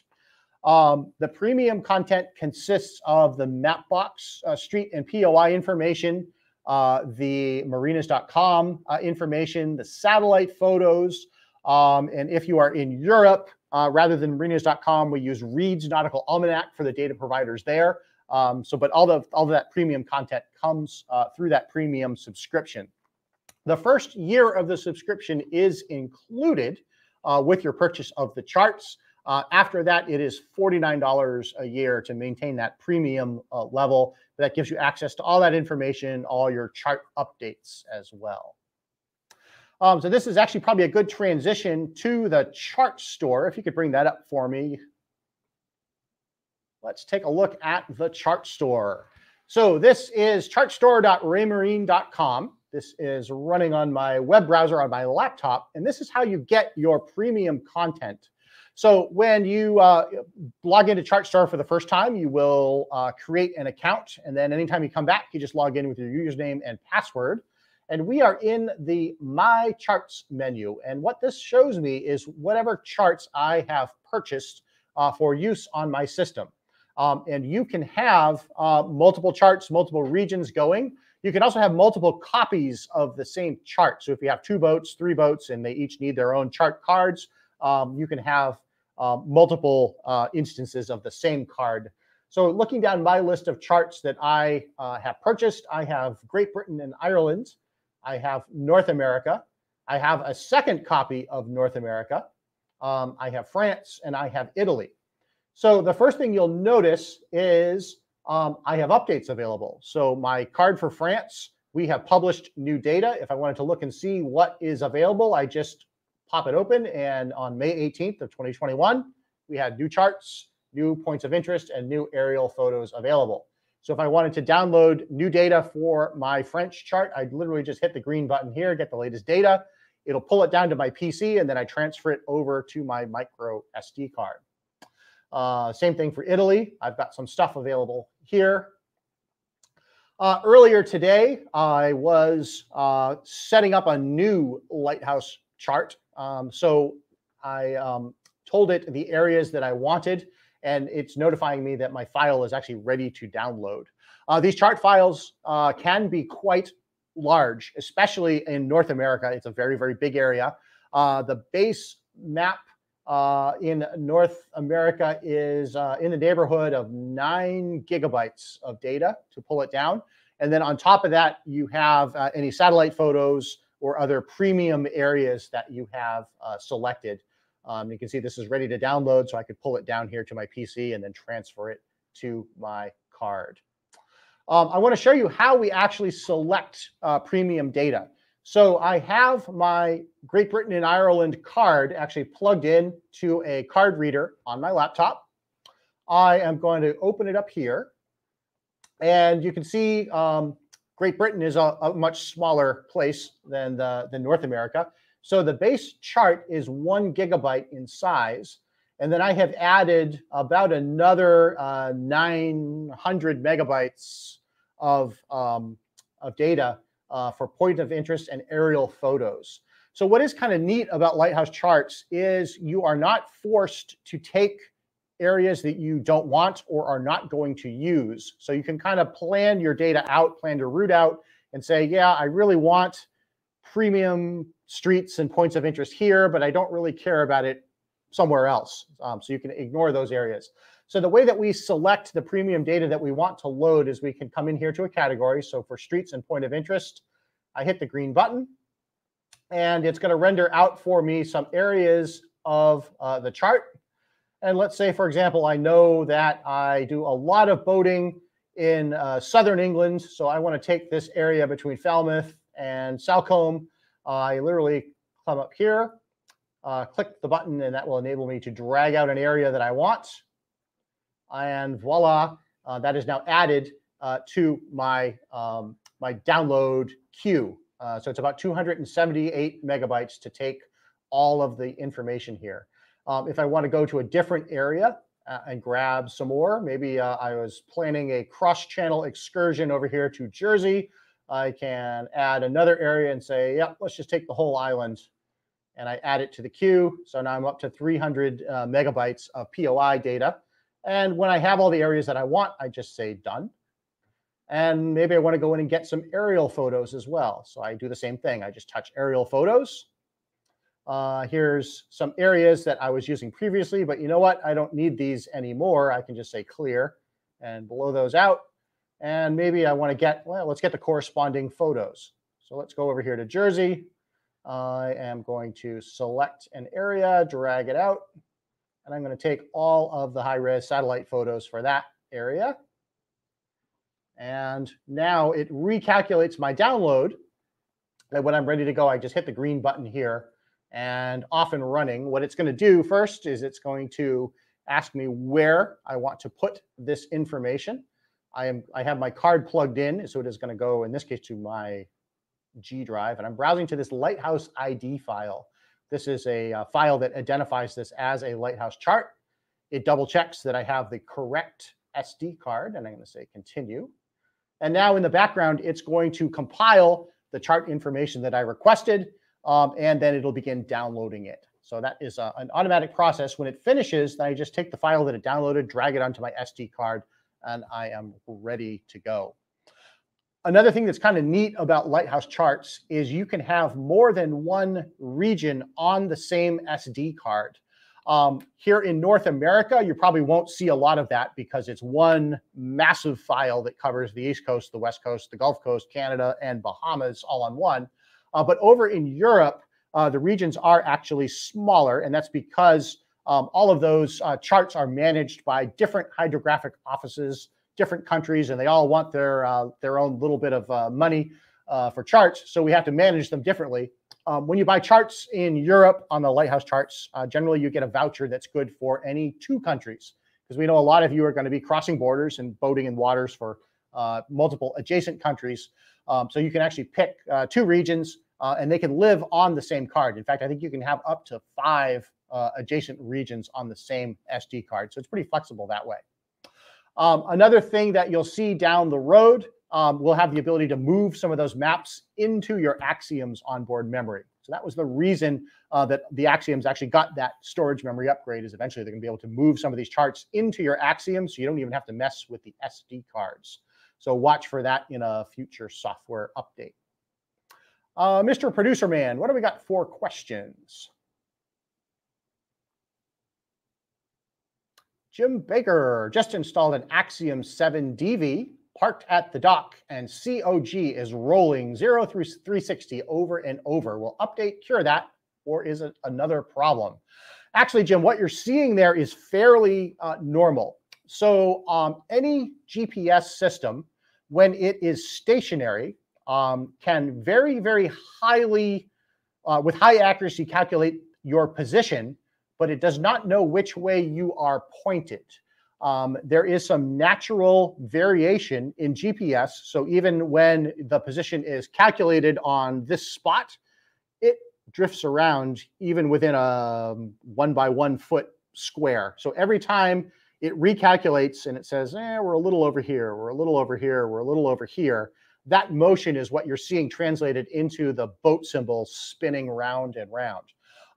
Um, the premium content consists of the Mapbox uh, street and POI information, uh, the marinas.com uh, information, the satellite photos, um, and if you are in Europe, uh, rather than marinas.com, we use Reed's Nautical Almanac for the data providers there. Um, so, but all the all of that premium content comes through that premium subscription. The first year of the subscription is included uh, with your purchase of the charts. Uh, after that, it is $49 a year to maintain that premium uh, level. That gives you access to all that information, all your chart updates as well. Um, so this is actually probably a good transition to the chart store. If you could bring that up for me. Let's take a look at the chart store. So this is chartstore.raymarine.com. This is running on my web browser on my laptop, and this is how you get your premium content. So when you uh, log into ChartStore for the first time, you will uh, create an account, and then anytime you come back, you just log in with your username and password. And we are in the My Charts menu. And what this shows me is whatever charts I have purchased uh, for use on my system. Um, and you can have uh, multiple charts, multiple regions going. You can also have multiple copies of the same chart. So if you have two boats, three boats, and they each need their own chart cards, um, you can have uh, multiple uh, instances of the same card. So looking down my list of charts that I uh, have purchased, I have Great Britain and Ireland. I have North America. I have a second copy of North America. Um, I have France and I have Italy. So the first thing you'll notice is um, I have updates available. So my card for France, we have published new data. If I wanted to look and see what is available, I just pop it open. And on May 18th of 2021, we had new charts, new points of interest, and new aerial photos available. So if I wanted to download new data for my French chart, I'd literally just hit the green button here, get the latest data. It'll pull it down to my PC, and then I transfer it over to my micro SD card. Uh, same thing for Italy. I've got some stuff available here. Uh, earlier today, I was uh, setting up a new Lighthouse chart. Um, so I um, told it the areas that I wanted and it's notifying me that my file is actually ready to download. Uh, these chart files uh, can be quite large, especially in North America. It's a very, very big area. Uh, the base map uh, in North America is uh, in the neighborhood of nine gigabytes of data to pull it down. And then on top of that, you have uh, any satellite photos or other premium areas that you have selected. Um, you can see this is ready to download, so I could pull it down here to my PC and then transfer it to my card. Um, I want to show you how we actually select uh, premium data. So I have my Great Britain and Ireland card actually plugged in to a card reader on my laptop. I am going to open it up here. And you can see um, Great Britain is a, a, much smaller place than, the, than North America. So the base chart is one gigabyte in size. And then I have added about another uh, 900 megabytes of, um, of data uh, for point of interest and aerial photos. So what is kind of neat about Lighthouse charts is you are not forced to take areas that you don't want or are not going to use. So you can kind of plan your data out, plan your route out and say, yeah, I really want premium streets and points of interest here, but I don't really care about it somewhere else. Um, so you can ignore those areas. So the way that we select the premium data that we want to load is we can come in here to a category. So for streets and point of interest, I hit the green button and it's going to render out for me some areas of uh, the chart. And let's say, for example, I know that I do a lot of boating in uh, southern England. So I want to take this area between Falmouth and Salcombe I literally come up here, uh, click the button, and that will enable me to drag out an area that I want. And voila, uh, that is now added uh, to my, um, my download queue. Uh, so it's about 278 megabytes to take all of the information here. Um, if I want to go to a different area uh, and grab some more, maybe uh, I was planning a cross-channel excursion over here to Jersey. I can add another area and say, yep, let's just take the whole island and I add it to the queue. So now I'm up to 300 uh, megabytes of POI data. And when I have all the areas that I want, I just say done. And maybe I want to go in and get some aerial photos as well. So I do the same thing. I just touch aerial photos. Uh, here's some areas that I was using previously, but you know what? I don't need these anymore. I can just say clear and blow those out. And maybe I want to get, well, let's get the corresponding photos. So let's go over here to Jersey. I am going to select an area, drag it out, and I'm going to take all of the high-res satellite photos for that area. And now it recalculates my download. And when I'm ready to go, I just hit the green button here and off and running. What it's going to do first is it's going to ask me where I want to put this information. I am I have my card plugged in, so it is going to go in this case to my G drive, and I'm browsing to this Lighthouse ID file. This is a uh, file that identifies this as a Lighthouse chart. It double checks that I have the correct SD card, and I'm going to say continue. And now in the background, it's going to compile the chart information that I requested, um, and then it'll begin downloading it. So that is a, uh, an automatic process. When it finishes, then I just take the file that it downloaded, drag it onto my SD card, and I am ready to go. Another thing that's kind of neat about Lighthouse charts is you can have more than one region on the same SD card. Um, here in North America, you probably won't see a lot of that because it's one massive file that covers the East Coast, the West Coast, the Gulf Coast, Canada, and Bahamas all on one. Uh, but over in Europe, uh, the regions are actually smaller, and that's because um, all of those uh, charts are managed by different hydrographic offices, different countries, and they all want their uh, their own little bit of uh, money uh, for charts. So we have to manage them differently. Um, when you buy charts in Europe on the Lighthouse charts, uh, generally you get a voucher that's good for any two countries because we know a lot of you are going to be crossing borders and boating in waters for uh, multiple adjacent countries. Um, so you can actually pick two regions and they can live on the same card. In fact, I think you can have up to five uh, adjacent regions on the same SD card. So it's pretty flexible that way. Um, another thing that you'll see down the road, um, we'll have the ability to move some of those maps into your Axiom's onboard memory. So that was the reason uh, that the Axioms actually got that storage memory upgrade is eventually they're going to be able to move some of these charts into your Axioms. so you don't even have to mess with the SD cards. So watch for that in a future software update. Uh, Mr. Producer Man, what do we got for questions? Jim Baker just installed an Axiom 7 DV parked at the dock and COG is rolling 0 through 360 over and over. Will update cure that or is it another problem? Actually, Jim, what you're seeing there is fairly uh, normal. So um, any GPS system, when it is stationary, um, can very, very highly, uh, with high accuracy, calculate your position, but it does not know which way you are pointed. Um, there is some natural variation in GPS. So even when the position is calculated on this spot, it drifts around even within a one by one foot square. So every time it recalculates and it says, eh, we're a little over here, we're a little over here, we're a little over here that motion is what you're seeing translated into the boat symbol spinning round and round.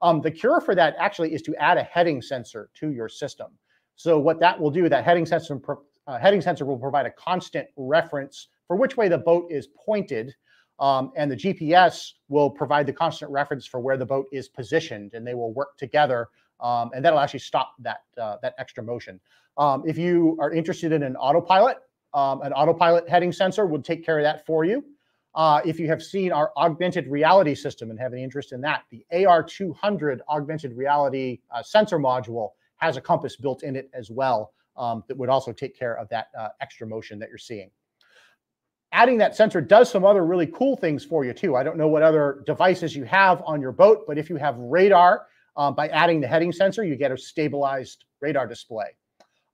Um, the cure for that actually is to add a heading sensor to your system. So what that will do, that heading sensor, uh, heading sensor will provide a constant reference for which way the boat is pointed, um, and the GPS will provide the constant reference for where the boat is positioned, and they will work together, um, and that'll actually stop that uh, that extra motion. Um, if you are interested in an autopilot, um, an autopilot heading sensor would take care of that for you. Uh, if you have seen our augmented reality system and have any interest in that, the AR200 augmented reality uh, sensor module has a compass built in it as well um, that would also take care of that uh, extra motion that you're seeing. Adding that sensor does some other really cool things for you too. I don't know what other devices you have on your boat, but if you have radar, um, by adding the heading sensor, you get a stabilized radar display.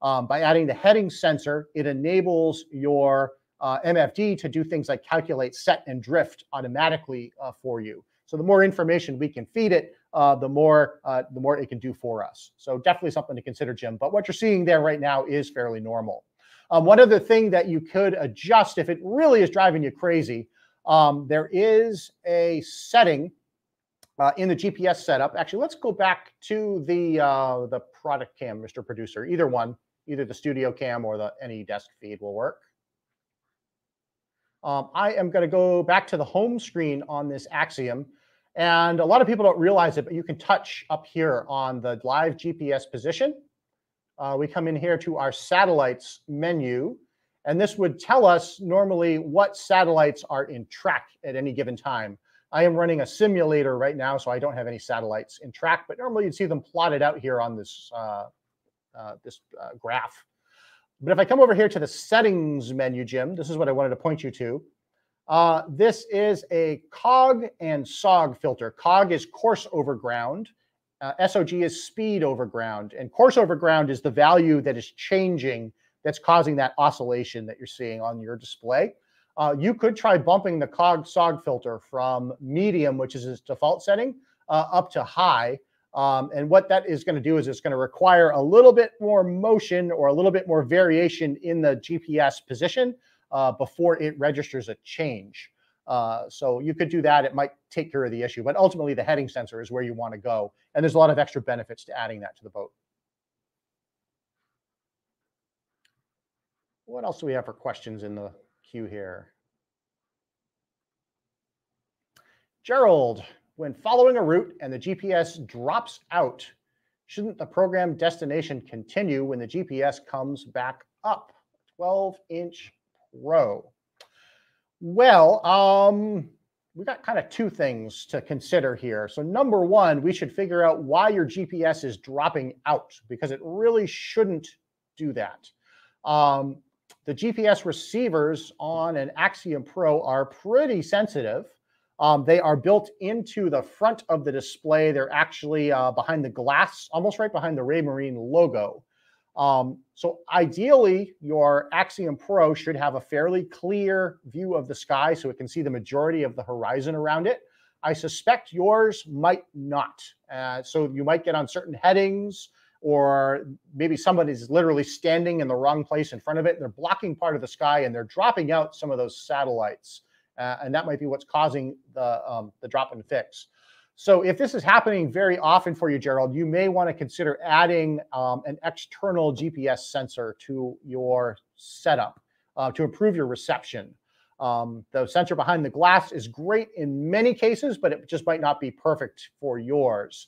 Um, by adding the heading sensor, it enables your uh, MFD to do things like calculate set and drift automatically uh, for you. So the more information we can feed it, uh, the more uh, the more it can do for us. So definitely something to consider, Jim. But what you're seeing there right now is fairly normal. Um, one other thing that you could adjust if it really is driving you crazy, um, there is a setting uh, in the GPS setup. Actually, let's go back to the uh, the product cam, Mr. Producer. Either one either the studio cam or the AnyDesk feed will work. Um, I am going to go back to the home screen on this Axiom. And a lot of people don't realize it, but you can touch up here on the live GPS position. Uh, we come in here to our satellites menu, and this would tell us normally what satellites are in track at any given time. I am running a simulator right now, so I don't have any satellites in track, but normally you'd see them plotted out here on this uh, uh, this uh, graph. But if I come over here to the settings menu, Jim, this is what I wanted to point you to. Uh, this is a COG and SOG filter. COG is course over ground. Uh, SOG is speed over ground. And course over ground is the value that is changing that's causing that oscillation that you're seeing on your display. Uh, you could try bumping the COG SOG filter from medium, which is its default setting, uh, up to high. Um, and what that is going to do is it's going to require a little bit more motion or a little bit more variation in the GPS position uh, before it registers a change. Uh, so you could do that. It might take care of the issue, but ultimately the heading sensor is where you want to go. And there's a lot of extra benefits to adding that to the boat. What else do we have for questions in the queue here? Gerald, when following a route and the GPS drops out, shouldn't the program destination continue when the GPS comes back up? 12 inch Pro. Well, um, we got kind of two things to consider here. So, number one, we should figure out why your GPS is dropping out because it really shouldn't do that. Um, the GPS receivers on an Axiom Pro are pretty sensitive um, they are built into the front of the display. They're actually uh, behind the glass, almost right behind the Raymarine logo. Um, so ideally, your Axiom Pro should have a fairly clear view of the sky so it can see the majority of the horizon around it. I suspect yours might not. Uh, so you might get on certain headings, or maybe somebody's literally standing in the wrong place in front of it. They're blocking part of the sky and they're dropping out some of those satellites. Uh, and that might be what's causing the, um, the drop and fix. So if this is happening very often for you, Gerald, you may want to consider adding um, an external GPS sensor to your setup uh, to improve your reception. Um, the sensor behind the glass is great in many cases, but it just might not be perfect for yours.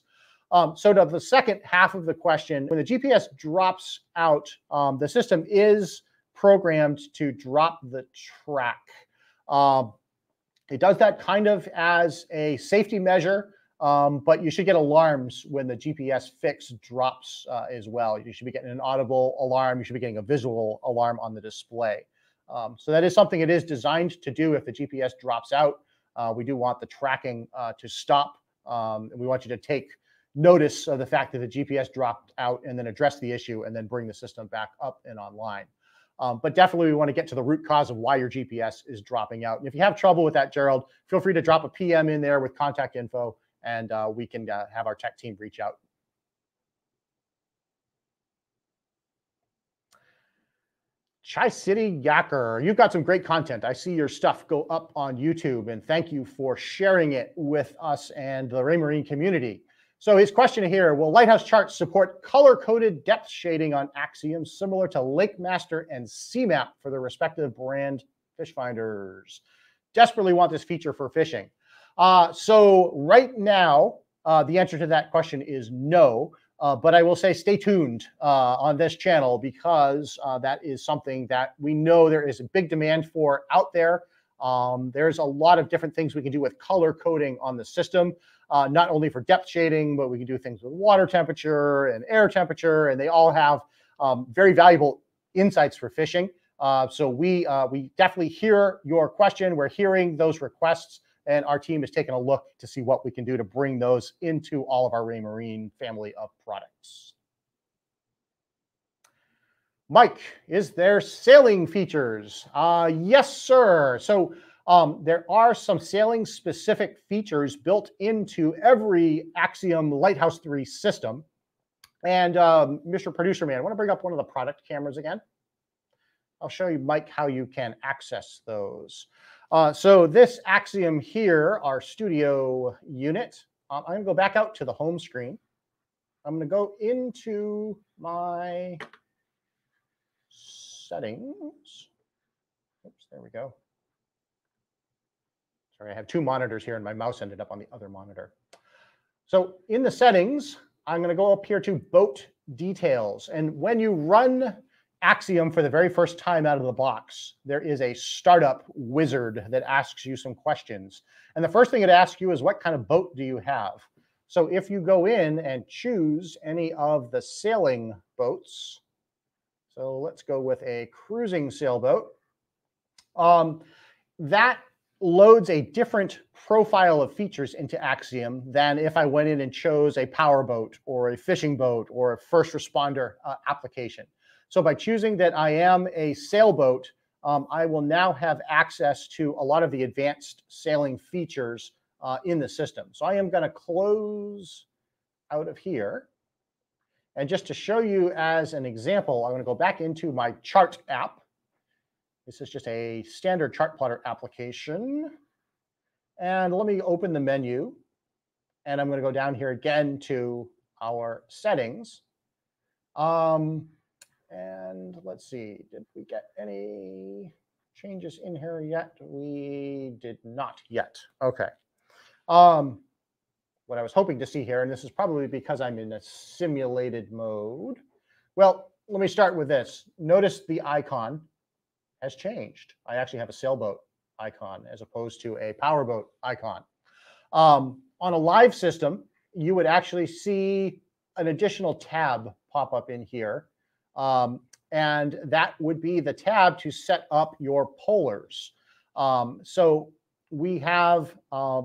Um, so to the second half of the question, when the GPS drops out, um, the system is programmed to drop the track. Um, it does that kind of as a safety measure um, but you should get alarms when the GPS fix drops uh, as well. You should be getting an audible alarm. You should be getting a visual alarm on the display. Um, so that is something it is designed to do if the GPS drops out. Uh, we do want the tracking uh, to stop. Um, and we want you to take notice of the fact that the GPS dropped out and then address the issue and then bring the system back up and online. Um, but definitely we want to get to the root cause of why your GPS is dropping out. And if you have trouble with that, Gerald, feel free to drop a PM in there with contact info and uh, we can uh, have our tech team reach out. Chai City Yacker, you've got some great content. I see your stuff go up on YouTube, and thank you for sharing it with us and the Raymarine community. So his question here, will Lighthouse charts support color-coded depth shading on Axiom similar to LakeMaster and CMAP for the respective brand fish finders? Desperately want this feature for fishing. Uh, so right now, uh, the answer to that question is no. Uh, but I will say stay tuned uh, on this channel because uh, that is something that we know there is a big demand for out there. Um, there's a lot of different things we can do with color coding on the system, uh, not only for depth shading, but we can do things with water temperature and air temperature, and they all have um, very valuable insights for fishing. Uh, so we uh, we definitely hear your question. We're hearing those requests and our team is taking a look to see what we can do to bring those into all of our Raymarine family of products. Mike, is there sailing features? Uh, yes, sir. So um, there are some sailing specific features built into every Axiom Lighthouse 3 system. And um, Mr. Producer Man, I want to bring up one of the product cameras again. I'll show you, Mike, how you can access those. Uh, so this Axiom here, our studio unit, um, I'm going to go back out to the home screen. I'm going to go into my settings. Oops, there we go. Sorry, I have two monitors here and my mouse ended up on the other monitor. So in the settings, I'm going to go up here to boat details. And when you run Axiom for the very first time out of the box, there is a startup wizard that asks you some questions. And the first thing it asks you is what kind of boat do you have? So if you go in and choose any of the sailing boats, so let's go with a cruising sailboat, um, that loads a different profile of features into Axiom than if I went in and chose a powerboat or a fishing boat or a first responder uh, application. So by choosing that I am a sailboat, um, I will now have access to a lot of the advanced sailing features uh, in the system. So I am going to close out of here. And just to show you as an example, I'm going to go back into my chart app. This is just a standard chart plotter application. And let me open the menu. And I'm going to go down here again to our settings. Um, and let's see, did we get any changes in here yet? We did not yet. Okay. Um, what I was hoping to see here, and this is probably because I'm in a simulated mode. Well, let me start with this. Notice the icon has changed. I actually have a sailboat icon as opposed to a powerboat icon. Um, on a live system, you would actually see an additional tab pop up in here um, and that would be the tab to set up your polars. Um, so we have uh,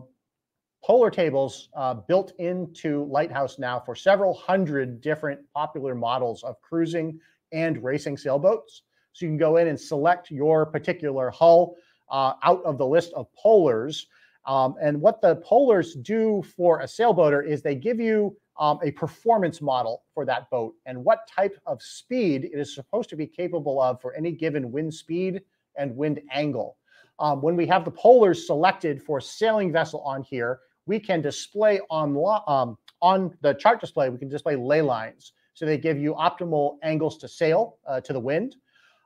polar tables uh, built into Lighthouse now for several hundred different popular models of cruising and racing sailboats. So you can go in and select your particular hull uh, out of the list of polars. Um, and what the polars do for a sailboater is they give you um, a performance model for that boat and what type of speed it is supposed to be capable of for any given wind speed and wind angle. Um, when we have the polars selected for sailing vessel on here, we can display on, um, on the chart display, we can display lay lines. So they give you optimal angles to sail uh, to the wind.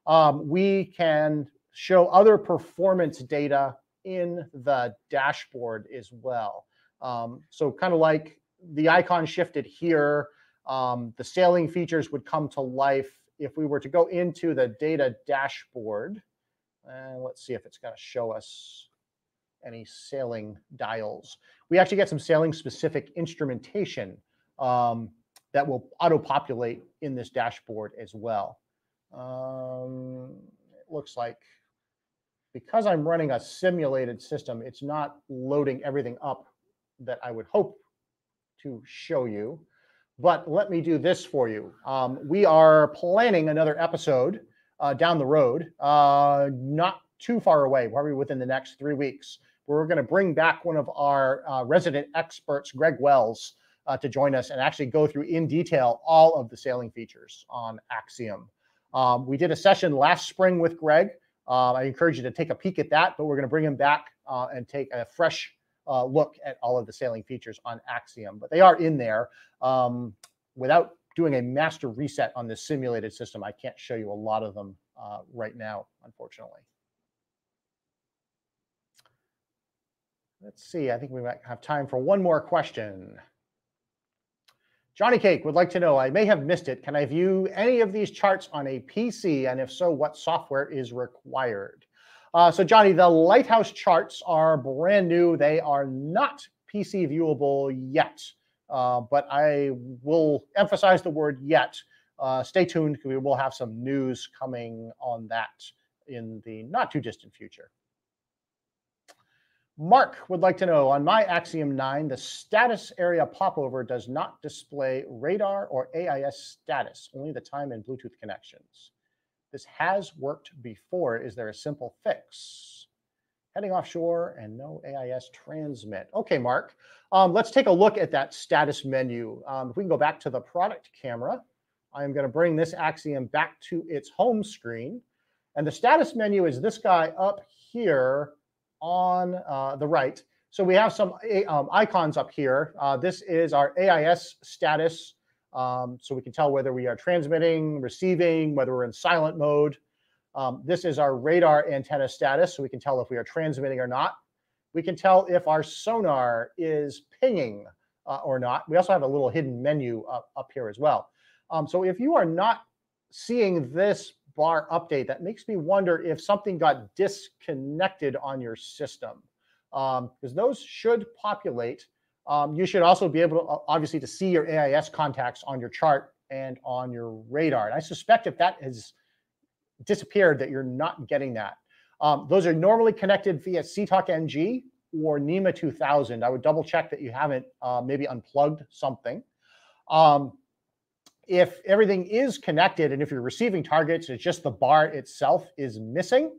Um, we can show other performance data in the dashboard as well. Um, so kind of like the icon shifted here, um, the sailing features would come to life if we were to go into the data dashboard. And let's see if it's going to show us any sailing dials. We actually get some sailing specific instrumentation um, that will auto-populate in this dashboard as well. Um, it looks like because I'm running a simulated system, it's not loading everything up that I would hope to show you. But let me do this for you. Um, we are planning another episode uh, down the road, uh, not too far away, probably within the next three weeks. We're going to bring back one of our uh, resident experts, Greg Wells, uh, to join us and actually go through in detail all of the sailing features on Axiom. Um, we did a session last spring with Greg. Uh, I encourage you to take a peek at that, but we're going to bring him back uh, and take a fresh uh, look at all of the sailing features on Axiom. But they are in there. Um, without doing a master reset on this simulated system, I can't show you a lot of them uh, right now, unfortunately. Let's see, I think we might have time for one more question. Johnny Cake would like to know, I may have missed it. Can I view any of these charts on a PC? And if so, what software is required? Uh, so Johnny, the Lighthouse charts are brand new. They are not PC viewable yet, uh, but I will emphasize the word yet. Uh, stay tuned. because We will have some news coming on that in the not too distant future. Mark would like to know on my Axiom 9, the status area popover does not display radar or AIS status, only the time and Bluetooth connections. This has worked before. Is there a simple fix? Heading offshore and no AIS transmit. Okay, Mark, um, let's take a look at that status menu. Um, if we can go back to the product camera, I'm going to bring this Axiom back to its home screen. And the status menu is this guy up here on uh, the right. So we have some um, icons up here. Uh, this is our AIS status. Um, so we can tell whether we are transmitting, receiving, whether we're in silent mode. Um, this is our radar antenna status. So we can tell if we are transmitting or not. We can tell if our sonar is pinging uh, or not. We also have a little hidden menu up, up here as well. Um, so if you are not seeing this bar update, that makes me wonder if something got disconnected on your system. Because um, those should populate. Um, you should also be able to, obviously, to see your AIS contacts on your chart and on your radar. And I suspect if that has disappeared, that you're not getting that. Um, those are normally connected via SeaTalk NG or NMEA 2000. I would double check that you haven't uh, maybe unplugged something. Um, if everything is connected and if you're receiving targets, it's just the bar itself is missing,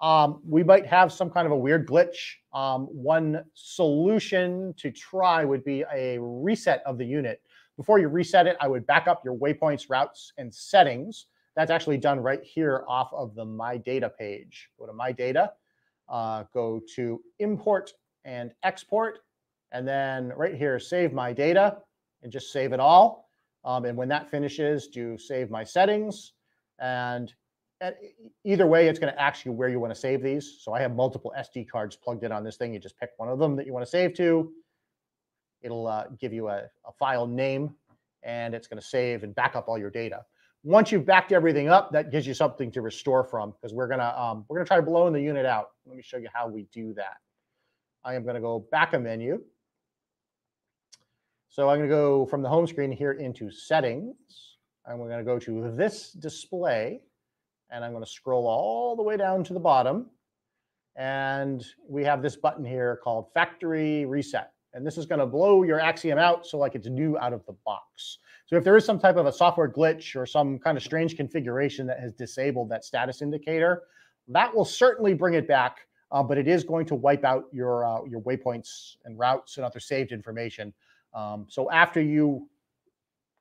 um, we might have some kind of a weird glitch. Um, one solution to try would be a reset of the unit. Before you reset it, I would back up your waypoints, routes, and settings. That's actually done right here off of the My Data page. Go to My Data, uh, go to Import and Export, and then right here, Save My Data, and just save it all. Um, and when that finishes, do save my settings. And either way, it's going to ask you where you want to save these. So I have multiple SD cards plugged in on this thing. You just pick one of them that you want to save to. It'll uh, give you a, a file name, and it's going to save and back up all your data. Once you've backed everything up, that gives you something to restore from because we're gonna um, we're gonna try blowing the unit out. Let me show you how we do that. I am going to go back a menu. So I'm going to go from the home screen here into settings. And we're going to go to this display. And I'm going to scroll all the way down to the bottom. And we have this button here called factory reset. And this is going to blow your Axiom out so like it's new out of the box. So if there is some type of a software glitch or some kind of strange configuration that has disabled that status indicator, that will certainly bring it back, uh, but it is going to wipe out your uh, your waypoints and routes and other saved information. Um, so after you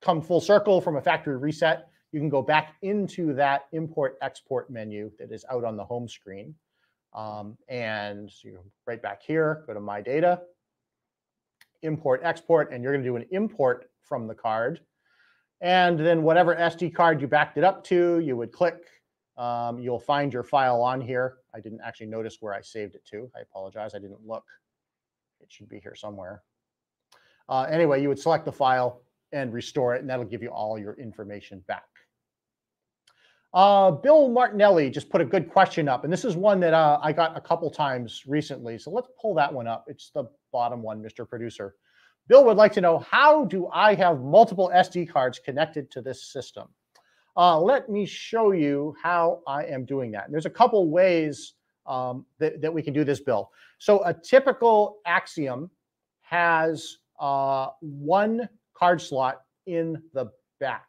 come full circle from a factory reset, you can go back into that import export menu that is out on the home screen. Um, and so you right back here, go to my data, import export, and you're going to do an import from the card. And then whatever SD card you backed it up to, you would click. Um, you'll find your file on here. I didn't actually notice where I saved it to. I apologize. I didn't look. It should be here somewhere. Uh, anyway, you would select the file and restore it, and that'll give you all your information back. Uh, Bill Martinelli just put a good question up, and this is one that uh, I got a couple times recently. So let's pull that one up. It's the bottom one, Mr. Producer. Bill would like to know how do I have multiple SD cards connected to this system? Uh, let me show you how I am doing that. And there's a couple ways um, that, that we can do this, Bill. So a typical Axiom has uh, one card slot in the back.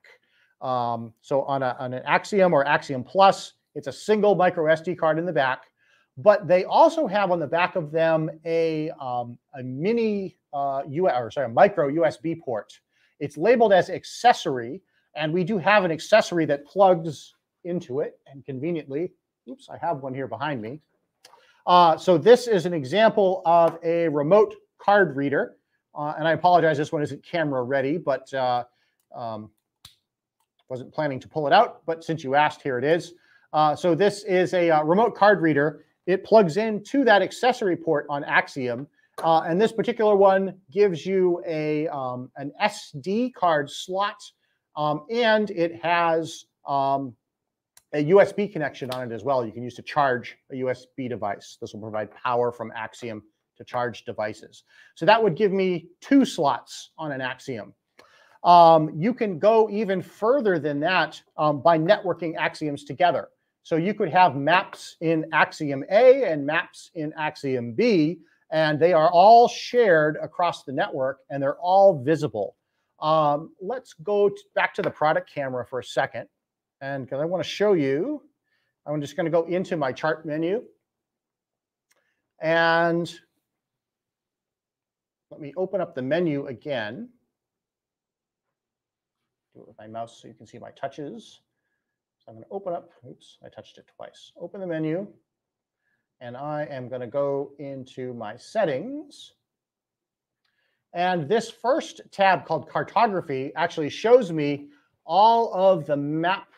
Um, so on, a, on an Axiom or Axiom Plus, it's a single micro SD card in the back. But they also have on the back of them a, um, a mini uh, U or sorry, a micro USB port. It's labeled as accessory, and we do have an accessory that plugs into it. And conveniently, oops, I have one here behind me. Uh, so this is an example of a remote card reader. Uh, and I apologize, this one isn't camera ready, but uh, um, wasn't planning to pull it out. But since you asked, here it is. Uh, so this is a uh, remote card reader. It plugs into that accessory port on Axiom. Uh, and this particular one gives you a um, an SD card slot, um, and it has um, a USB connection on it as well. You can use to charge a USB device. This will provide power from Axiom to charge devices. So that would give me two slots on an Axiom. Um, you can go even further than that um, by networking axioms together. So you could have maps in Axiom A and maps in Axiom B, and they are all shared across the network and they're all visible. Um, let's go back to the product camera for a second. And because I want to show you, I'm just going to go into my chart menu. And let me open up the menu again. Do it with my mouse so you can see my touches. So I'm going to open up, oops, I touched it twice. Open the menu, and I am going to go into my settings. And this first tab called cartography actually shows me all of the map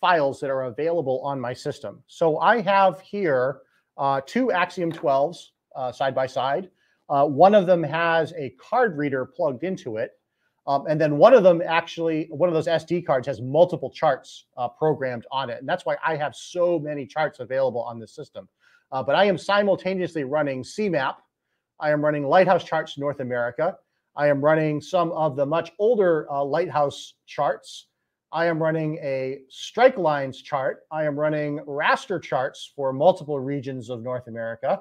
files that are available on my system. So I have here uh, two Axiom 12s uh, side by side. Uh, one of them has a card reader plugged into it. Um, and then one of them actually, one of those SD cards has multiple charts uh, programmed on it. And that's why I have so many charts available on this system. Uh, but I am simultaneously running CMAP. I am running Lighthouse Charts North America. I am running some of the much older uh, Lighthouse charts. I am running a strike lines chart. I am running raster charts for multiple regions of North America.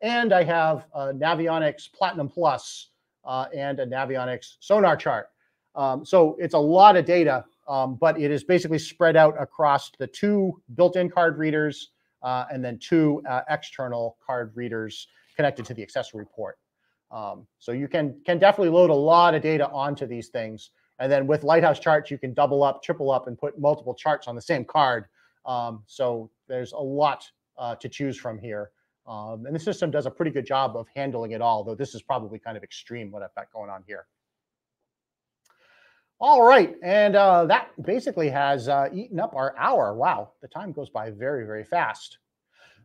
And I have a Navionics Platinum Plus uh, and a Navionics sonar chart. Um, so it's a lot of data, um, but it is basically spread out across the two built-in card readers uh, and then two uh, external card readers connected to the accessory port. Um, so you can can definitely load a lot of data onto these things. And then with Lighthouse charts, you can double up, triple up, and put multiple charts on the same card. Um, so there's a lot uh, to choose from here. Um, and the system does a pretty good job of handling it all, though this is probably kind of extreme what I've got going on here. All right, and uh, that basically has uh, eaten up our hour. Wow, the time goes by very, very fast.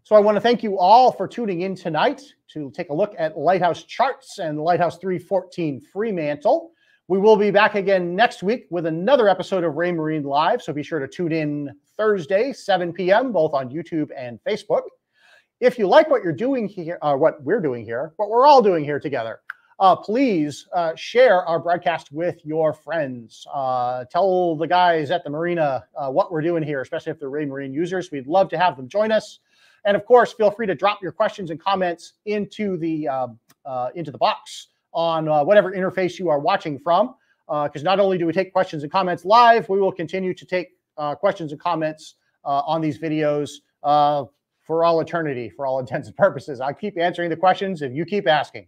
So I want to thank you all for tuning in tonight to take a look at Lighthouse charts and Lighthouse 314 Fremantle. We will be back again next week with another episode of Raymarine Live. So be sure to tune in Thursday, 7 p.m., both on YouTube and Facebook. If you like what you're doing here, uh, what we're doing here, what we're all doing here together, uh, please uh, share our broadcast with your friends. Uh, tell the guys at the marina uh, what we're doing here, especially if they're Raymarine users. We'd love to have them join us. And of course, feel free to drop your questions and comments into the um, uh, into the box on whatever interface you are watching from. because not only do we take questions and comments live, we will continue to take questions and comments on these videos for all eternity, for all intents and purposes. I keep answering the questions if you keep asking.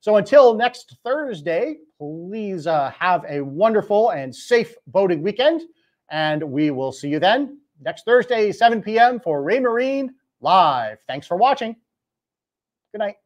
So until next Thursday, please uh, have a wonderful and safe boating weekend. And we will see you then next Thursday, 7 p.m. for Raymarine Live. Thanks for watching. Good night.